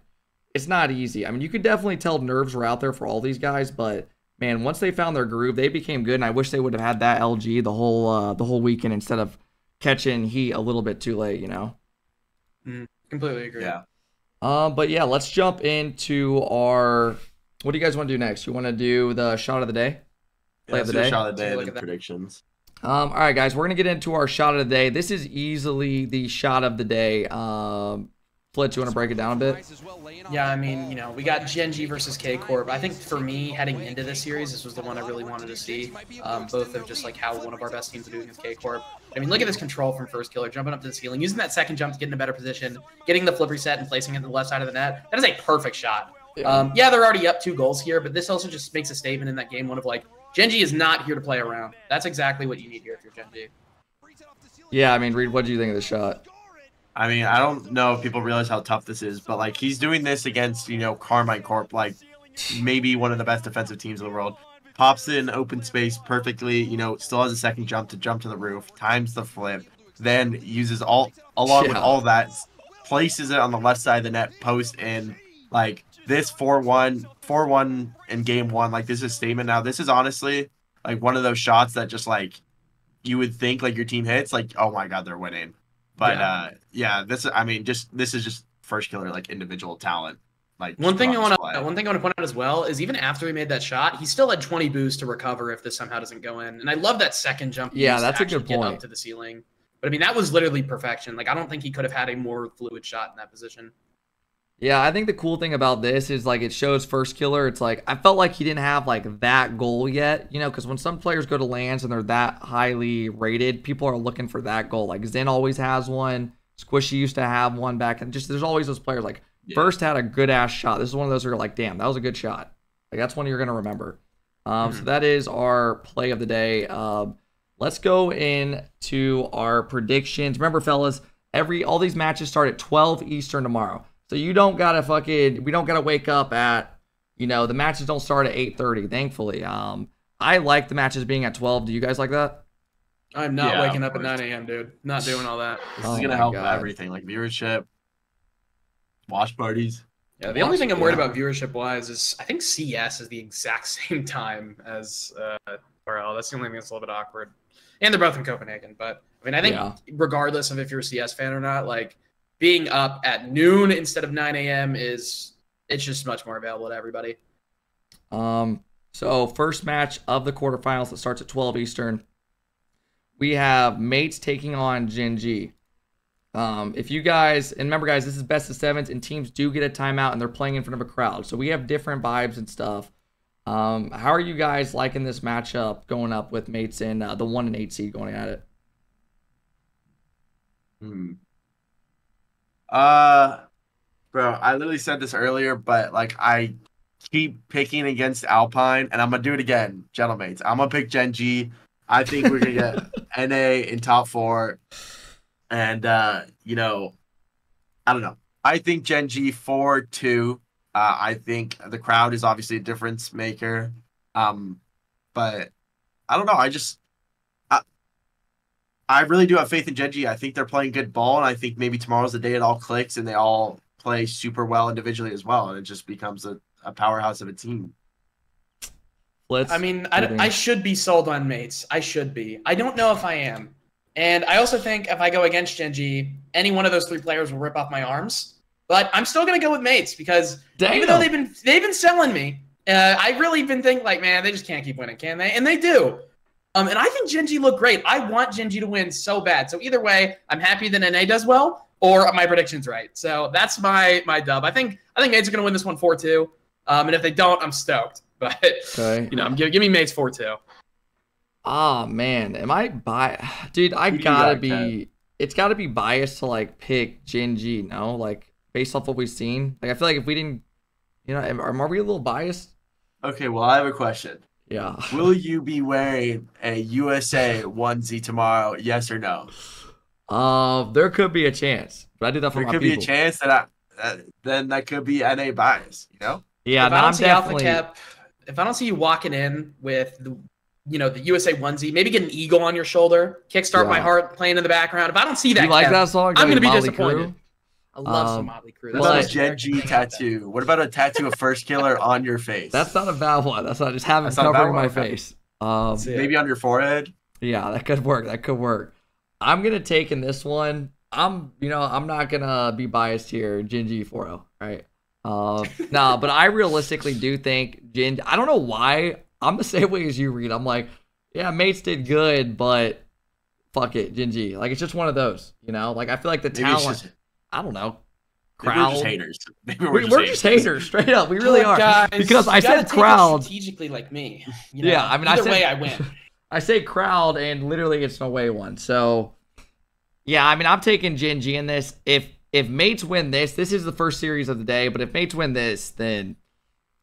it's not easy. I mean, you could definitely tell nerves were out there for all these guys, but man, once they found their groove, they became good. And I wish they would have had that LG the whole uh, the whole weekend instead of catching heat a little bit too late. You know. Completely agree. Yeah. Um, but yeah, let's jump into our. What do you guys want to do next? You want to do the shot of the day? Play yeah of the let's do a day? shot of the day look and at then that. predictions. Um, all right, guys, we're gonna get into our shot of the day. This is easily the shot of the day. Um, Flitz, you want to break it down a bit? Yeah, I mean, you know, we got Gen G versus K Corp. I think for me, heading into this series, this was the one I really wanted to see. Um, both of just like how one of our best teams are doing against K Corp. I mean, look at this control from Firstkiller, jumping up to the ceiling, using that second jump to get in a better position, getting the flip reset and placing it to the left side of the net. That is a perfect shot. Um, yeah, they're already up two goals here, but this also just makes a statement in that game one of like, Gen G is not here to play around. That's exactly what you need here if you're Gen G. Yeah, I mean, Reed, what do you think of the shot? I mean, I don't know if people realize how tough this is, but like he's doing this against, you know, Karmine Corp, like maybe one of the best defensive teams in the world. Pops it in open space perfectly, you know, still has a second jump to jump to the roof, times the flip, then uses all along with all that, places it on the left side of the net, post in like this 4-1, 4-1 in game one. Like this is a statement now. This is honestly like one of those shots that just like you would think like your team hits, like, oh my god, they're winning. But Yeah. uh yeah, this I mean just this is just Firstkiller like individual talent. Like One thing I want to one thing I want to point out as well is even after he made that shot, he still had 20 boosts to recover if this somehow doesn't go in. And I love that second jump. Yeah, that's a actually good get point. Up to the ceiling, but I mean that was literally perfection. Like I don't think he could have had a more fluid shot in that position. Yeah, I think the cool thing about this is like it shows Firstkiller. It's like I felt like he didn't have like that goal yet, you know, because when some players go to LANs and they're that highly rated, people are looking for that goal. Like Zen always has one. Squishy used to have one back, and just there's always those players like Yeah. first had a good ass shot. This is one of those where you're like, damn, that was a good shot. Like that's one you're gonna remember. Um, so that is our play of the day. Um, let's go into our predictions. Remember, fellas, every all these matches start at 12 Eastern tomorrow. So you don't gotta fucking we don't gotta wake up at you know the matches don't start at 8:30. Thankfully, um, I like the matches being at 12. Do you guys like that? I'm not Yeah, waking up at 9 a.m., dude. Not doing all that. This Oh is gonna help God. everything, like viewership, watch parties. Yeah, the only thing I'm worried Yeah. about viewership wise is I think CS is the exact same time as uh, RL. That's the only thing that's a little bit awkward. And they're both in Copenhagen, but I mean, I think Yeah. regardless of if you're a CS fan or not, like being up at noon instead of 9 a.m. is it's just much more available to everybody. Um, so first match of the quarterfinals that starts at 12 Eastern. We have mates taking on Gen G. Um, if you guys and remember, guys, this is best of sevens, and teams do get a timeout, and they're playing in front of a crowd, so we have different vibes and stuff. Um, how are you guys liking this matchup going up with mates and uh, the one and eight seed going at it? Hmm. Uh, bro, I literally said this earlier, but like I keep picking against Alpine, and I'm gonna do it again, gentlemen. I'm gonna pick Gen G. I think we're gonna get NA in top four, and uh, you know, I don't know. I think Gen G four two. Uh, I think the crowd is obviously a difference maker. Um, but I don't know. I just I really do have faith in Gen G. I think they're playing good ball, and I think maybe tomorrow's the day it all clicks and they all play super well individually as well, and it just becomes a, a powerhouse of a team. Let's. I mean, I, I should be sold on mates. I should be. I don't know if I am. And I also think if I go against Gen G, any one of those three players will rip off my arms. But I'm still gonna go with mates because even though they've been they've been selling me, uh, I really been thinking like, man, they just can't keep winning, can they? And they do. Um, and I think Gen G look great. I want Gen G to win so bad. So either way, I'm happy that NA does well, or my prediction's right. So that's my my dub. I think I think mates are gonna win this one four two. Um, and if they don't, I'm stoked. But okay. you know, I'm give, give me mates four two. Ah man, am I bi? Dude, I Who gotta be. Kev? It's gotta be biased to like pick Gen G. No, like based off what we've seen. Like I feel like if we didn't, you know, am, are we a little biased? Okay, well, I have a question. Yeah. Will you be wearing a USA onesie tomorrow? Yes or no? Uh, there could be a chance, but I do that for There my could be a chance that I, uh, then that could be NA bias. You know? Yeah, if no, I don't I'm see definitely. Alpha Cap, if I don't see you walking in with the, you know, the USA onesie, maybe get an eagle on your shoulder, kickstart my heart playing in the background. If I don't see that, you like Kev, that song? I'm gonna be Motley disappointed. Crue? I love some Um, Motley Crue. What about a like- Gen G tattoo? What about a tattoo of Firstkiller on your face? That's not a bad one. That's not just having That's not a bad covering my one, face. Um, maybe on your forehead. Yeah, that could work. That could work. I'm gonna take in this one. I'm, you know, I'm not gonna be biased here. Gen G 4 right? Uh, nah, but I realistically do think Gen. I don't know why. I'm the same way as you, Reed. I'm like, yeah, mates did good, but fuck it, Gen G. Like it's just one of those, you know. Like I feel like the Maybe it's talent. just, I don't know. maybe we're Crowd. just haters. Maybe we're, We're, just, we're haters. just haters, straight up. We really are. guys, because I said crowd. strategically like me. You know? Yeah, I mean, I said- way, I win. I say crowd, and literally it's an away one. So, yeah, I mean, I'm taking Gen G in this. If if mates win this, this is the first series of the day. But if mates win this, then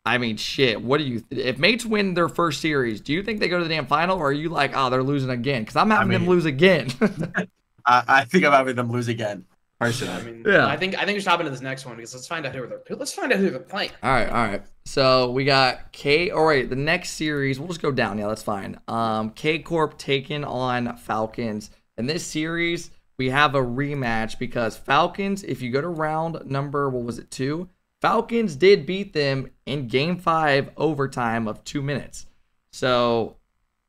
I mean, shit. What do you? If mates win their first series, do you think they go to the damn final, or are you like, oh, they're losing again? Because I'm having them mean- lose again. I, I think I'm having them lose again. Personally. I mean, Yeah. I think I think we should hop into this next one because let's find out who they're let's find out who they're playing. All right, all right. So we got K. All right, the next series we'll just go down. Yeah, that's fine. Um, K Corp taking on Falcons. In this series, we have a rematch because Falcons. If you go to round number, what was it, two? Falcons did beat them in Game Five overtime of two minutes. So,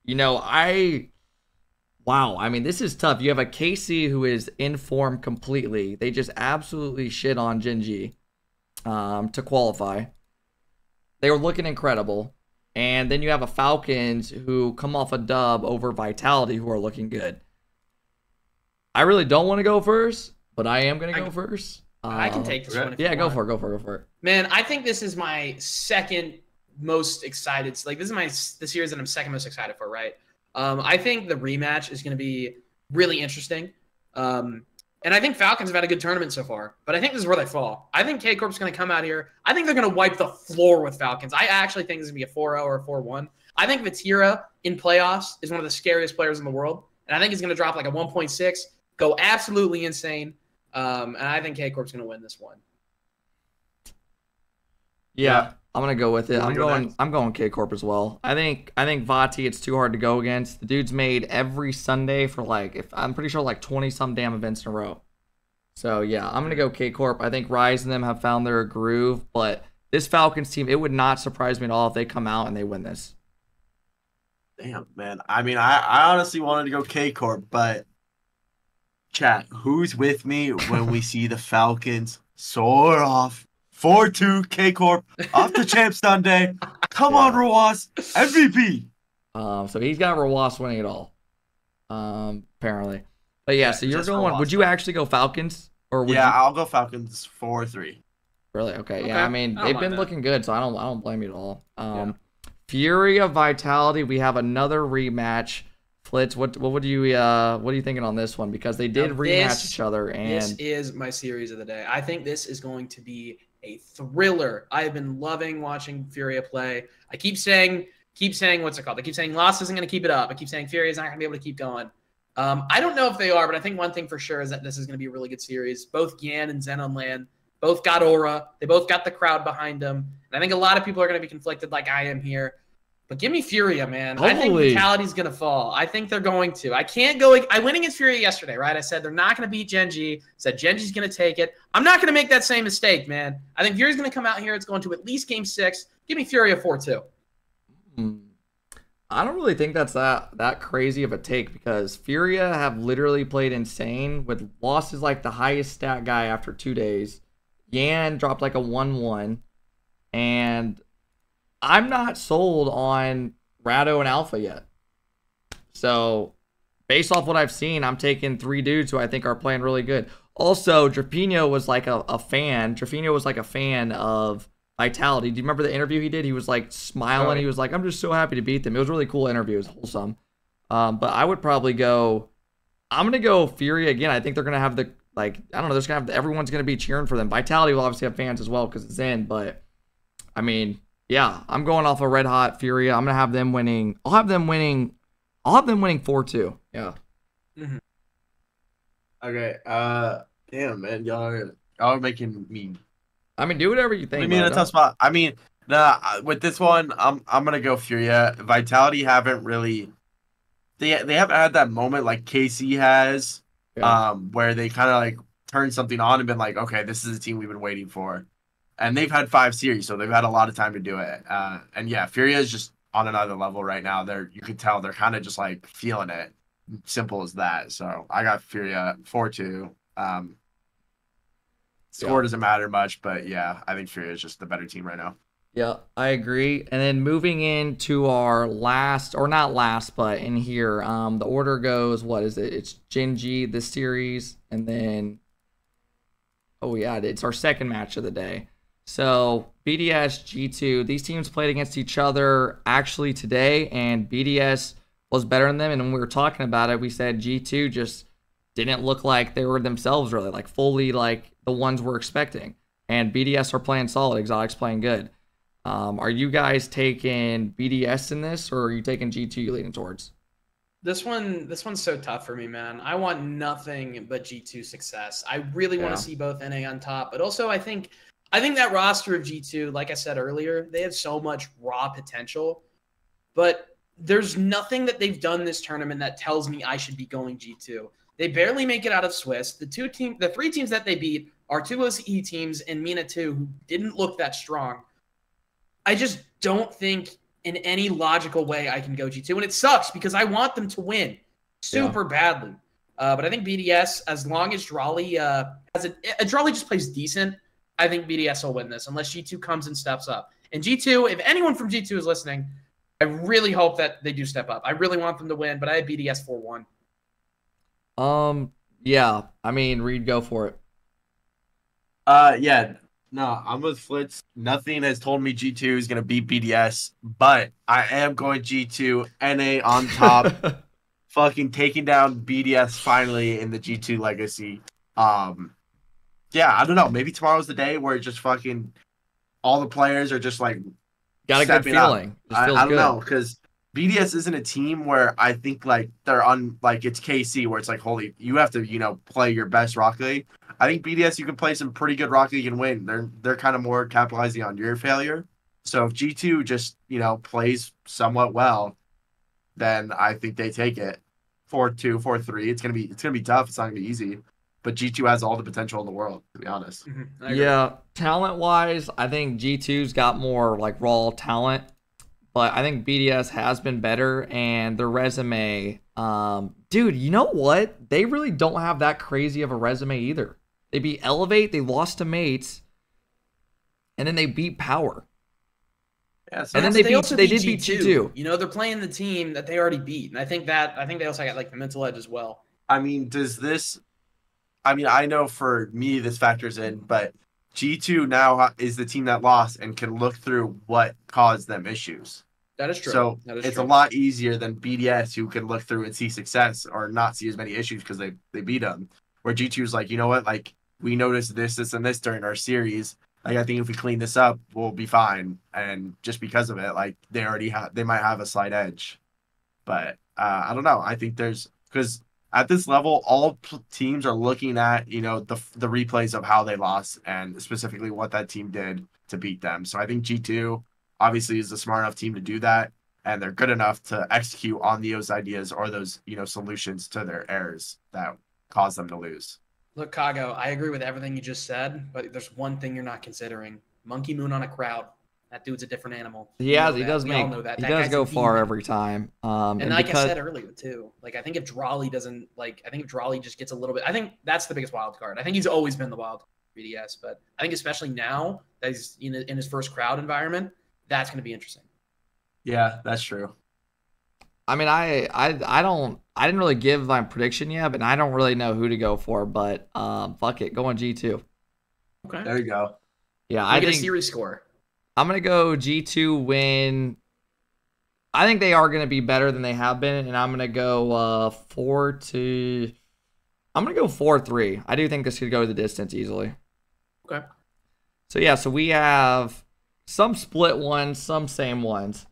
you know, I. Wow, I mean, this is tough. You have a KC who is in form completely. They just absolutely shit on Gen G um, to qualify. They were looking incredible. And then you have a Falcons who come off a dub over Vitality who are looking good. I really don't want to go first, but I am going to I- go first. I can Um, take this one. If Yeah, you go want. for it. Go for it. Go for it. Man, I think this is my second most excited. Like this is my the series that I'm second most excited for. Right. Um, I think the rematch is going to be really interesting. Um, and I think Falcons have had a good tournament so far, but I think this is where they fall. I think K Corp's going to come out here. I think they're going to wipe the floor with Falcons. I actually think this is going to be a 4-0 or a 4-1. I think Vatira in playoffs is one of the scariest players in the world, and I think he's going to drop like a 1.6, go absolutely insane. Um, and I think K Corp's going to win this one. Yeah. I'm gonna go with it. I'm go going. next? I'm going K Corp as well. I think. I think Vati. It's too hard to go against. The dude's made every Sunday for like. If I'm pretty sure like 20 some damn events in a row. So yeah, I'm gonna go K Corp. I think Rise and them have found their groove, but this Falcons team, it would not surprise me at all if they come out and they win this. Damn, man. I mean, I, I honestly wanted to go K Corp, but chat, who's with me when we see the Falcons soar off 4 2 K Corp off the champ Sunday? Come on, Rawas. MVP. Um, so he's got Rawas winning it all. Um, apparently. But yeah, Yeah, so you're going. Rawas, Would you actually go Falcons or would Yeah, you? I'll go Falcons 4 3. Really? Okay. Okay. Yeah. I mean, I they've been that. looking good, so I don't. I don't blame you at all. Um, Fury of Vitality. We have another rematch. Flitz, what what would you uh what are you thinking on this one? Because they did Now rematch this- each other, and This is my series of the day. I think this is going to be a thriller. I have been loving watching Furia play. I keep saying, keep saying, what's it called? I keep saying Lostt isn't going to keep it up. I keep saying Furia is not going to be able to keep going. Um, I don't know if they are, but I think one thing for sure is that this is going to be a really good series. Both Yan and Xenon Land both got aura. They both got the crowd behind them. And I think a lot of people are going to be conflicted like I am here. But give me Furia, man. I think Hopefully. Vitality's going to fall. I think they're going to. I can't go. I went against Furia yesterday, right? I said they're not going to beat Gen G. Said Gen G's going to take it. I'm not going to make that same mistake, man. I think Furia's going to come out here. It's going to at least game six. Give me Furia 4 2. Hmm. I don't really think that's that that crazy of a take because Furia have literally played insane with losses like the highest stat guy after two days. Yan dropped like a one one, and I'm not sold on Rado and Alpha yet. So, based off what I've seen, I'm taking three dudes who I think are playing really good. Also, Drapino was like a, a fan. Drapino was like a fan of Vitality. Do you remember the interview he did? He was like smiling. Oh. He was like, "I'm just so happy to beat them." It was a really cool interview. It was wholesome. Um, but I would probably go. I'm gonna go Fury again. I think they're gonna have the like. I don't know. There's gonna have everyone's gonna be cheering for them. Vitality will obviously have fans as well because it's in. But I mean, yeah, I'm going off a red hot Fury. I'm gonna have them winning. I'll have them winning. I'll have them winning four two. Yeah. Okay, uh, damn, man. Y'all are, y'all are making me I mean, do whatever you Put think. me in a tough spot. I mean, nah, with this one, I'm I'm gonna go Furia. Vitality haven't really, they they haven't had that moment like KC has, Yeah. um, where they kind of like turned something on and been like, okay, this is the team we've been waiting for, and they've had five series, so they've had a lot of time to do it. Uh, and yeah, Furia is just on another level right now. They're you can tell they're kind of just like feeling it. Simple as that. So I got Furia four two. Um, score Yeah. doesn't matter much, but yeah, I think Furia is just the better team right now. Yeah, I agree. And then moving into our last, or not last, but in here, um, the order goes. What is it? It's Gen G this series, and then, oh yeah, it's our second match of the day. So BDS G2, these teams played against each other actually today, and BDS was better than them. And when we were talking about it, we said G2 just didn't look like they were themselves really, like fully like the ones we're expecting. And BDS are playing solid. Exotiik's playing good. Um, are you guys taking BDS in this, or are you taking G2 You leaning towards? This one, this one's so tough for me, man. I want nothing but G2 success. I really want to see both NA on top, but also I think, I think that roster of G2, like I said earlier, they have so much raw potential, but there's nothing that they've done this tournament that tells me I should be going G2. They barely make it out of Swiss. The two team, the three teams that they beat are two OCE teams and MENA too, who didn't look that strong. I just don't think in any logical way I can go G2. And it sucks because I want them to win super badly. Uh, but I think BDS, as long as Dralii uh, as a, Dralii just plays decent, I think BDS will win this unless G2 comes and steps up. And G2, if anyone from G2 is listening, I really hope that they do step up. I really want them to win, but I have BDS 4 1. Um, yeah. I mean, Reed, go for it. Uh, yeah. No, I'm with Flitz. Nothing has told me G2 is gonna beat BDS, but I am going G2 NA on top, fucking taking down BDS finally in the G2 legacy. Um, yeah, I don't know. Maybe tomorrow's the day where it just fucking all the players are just like Got a good feeling. I, I don't good. know because BDS isn't a team where I think like they're on like it's KC where it's like holy you have to you know play your best Rocket League. I think BDS you can play some pretty good Rocket League and win. They're they're kind of more capitalizing on your failure. So if G two just you know plays somewhat well, then I think they take it four two four three. It's gonna be it's gonna be tough. It's not gonna be easy, but G two has all the potential in the world to be honest. Yeah, talent wise, I think G2's got more like raw talent, but I think BDS has been better and their resume, um, dude, you know what? They really don't have that crazy of a resume either. They beat Elevate, they lost to Mates, and then they beat Power. Yeah, so And then they beat- also they did beat G2. You know, they're playing the team that they already beat, and I think that I think they also got like the mental edge as well. I mean, does this? I mean, I know for me this factors in, but G two now is the team that lost and can look through what caused them issues. That is true. So is it's true. a lot easier than BDS, who can look through and see success or not see as many issues because they they beat them. Where G two is like, you know what, like we noticed this, this, and this during our series. Like I think if we clean this up, we'll be fine. And just because of it, like they already have, they might have a slight edge. But uh, I don't know. I think there's because at this level, all teams are looking at you know the the replays of how they lost and specifically what that team did to beat them. So I think G two obviously is a smart enough team to do that, and they're good enough to execute on those ideas or those you know solutions to their errors that caused them to lose. Look, Kago, I agree with everything you just said, but there's one thing you're not considering: M0nkey M00n on a crowd. That dude's a different animal. He We has, know he does We make, all know that. he That does go far every time. Um, And, and, like because, I said earlier too, like I think if Dralii doesn't like, I think if Dralii just gets a little bit, I think that's the biggest wild card. I think he's always been the wild card for BDS, but I think especially now that he's in, in his first crowd environment, that's going to be interesting. Yeah, that's true. I mean, I, I, I don't, I didn't really give my prediction yet, but I don't really know who to go for. But um, fuck it, go on G two. Okay. There you go. Yeah, I I get a series score. I'm gonna go G2 win. I think they are gonna be better than they have been, and I'm gonna go uh four to. I'm gonna go four three. I do think this could go the distance easily. Okay. So yeah, so we have some split ones, some same ones.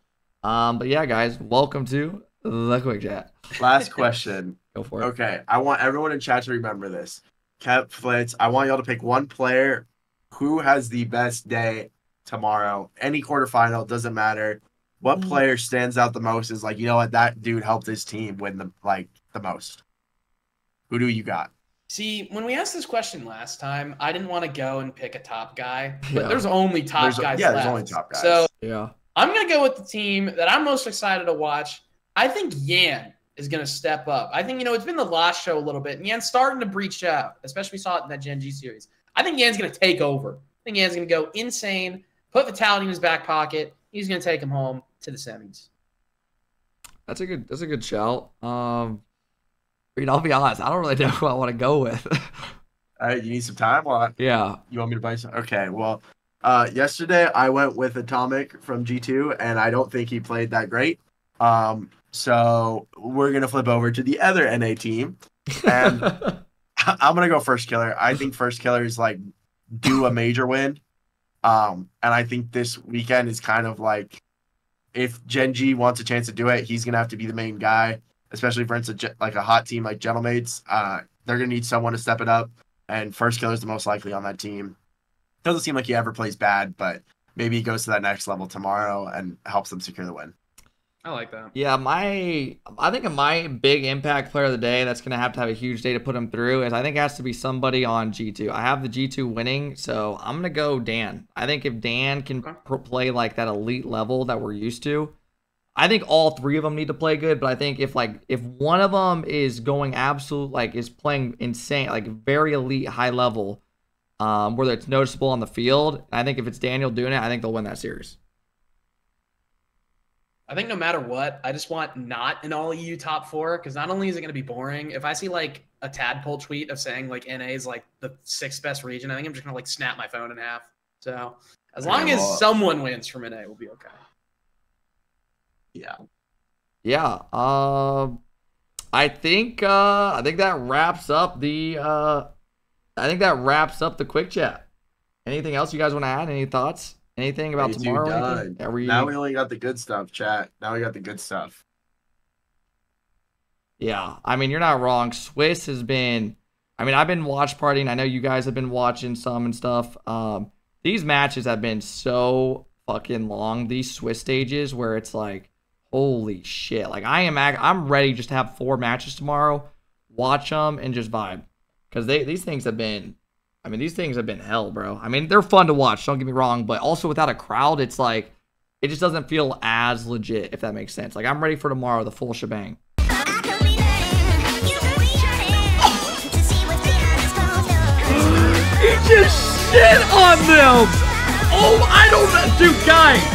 Um, but yeah, guys, welcome to the quick chat. Last question. Go for it. Okay, I want everyone in chat to remember this. Kev Flitz, I want y'all to pick one player who has the best day tomorrow. Any quarterfinal, doesn't matter. What Mm. player stands out the most is like, you know what, that dude helped his team win the like the most. Who do you got? See, when we asked this question last time, I didn't want to go and pick a top guy, but Yeah. there's only top There's- guys yeah, left. there's only top guys. So Yeah. I'm gonna go with the team that I'm most excited to watch. I think Yan is gonna step up. I think you know it's been the last show a little bit, and Yan's starting to breach out, especially we saw it in that Gen G series. I think Yan's gonna take over. I think Yan's gonna go insane, put Vitality in his back pocket. He's gonna take him home to the semis. That's a good. That's a good shout. Um, I mean, I'll be honest. I don't really know who I want to go with. All right, you need some time? Well, yeah. you want me to buy some? Okay, well, uh, yesterday I went with Atomic from G2, and I don't think he played that great. Um, so we're gonna flip over to the other NA team, and I'm gonna go Firstkiller. I think Firstkiller is like do a major win. Um, and I think this weekend is kind of like if Gen G wants a chance to do it, he's gonna have to be the main guy. especially for instance like a hot team like Gentlemates. Uh, they're gonna need someone to step it up, and Firstkiller is the most likely on that team. Doesn't seem like he ever plays bad, but maybe he goes to that next level tomorrow and helps them secure the win. I like that. Yeah, my I think my big impact player of the day that's gonna have to have a huge day to put him through is I think it has to be somebody on G two. I have the G two winning, so I'm gonna go Dan. I think if Dan can Okay. pr- play like that elite level that we're used to, I think all three of them need to play good. But I think if like if one of them is going absolute like is playing insane like very elite high level, um, whether it's noticeable on the field, I think if it's Daniel doing it, I think they'll win that series. I think no matter what, I just want not an all EU top four because not only is it going to be boring, if I see like a tadpole tweet of saying like NA is like the sixth best region, I think I'm just going to like snap my phone in half. So as long as someone wins from NA, we'll be okay. Yeah. Yeah. Um I think uh I think that wraps up the uh I think that wraps up the quick chat. Anything else you guys want to add? Any thoughts? Anything about tomorrow? done. Anything? Are we, Now we only got the good stuff, chat. Now we got the good stuff. yeah. I mean, you're not wrong. Swiss has been I mean, I've been watch partying. I know you guys have been watching some and stuff. Um these matches have been so fucking long. These Swiss stages where it's like holy shit. Like I am I'm ready just to have four matches tomorrow. Watch them and just vibe. Cuz they these things have been I mean, these things have been hell, bro. I mean, they're fun to watch, don't get me wrong, but also without a crowd, it's like it just doesn't feel as legit if that makes sense. Like I'm ready for tomorrow, the full shebang. He just shit on them. Oh, I don't know, dude, guys.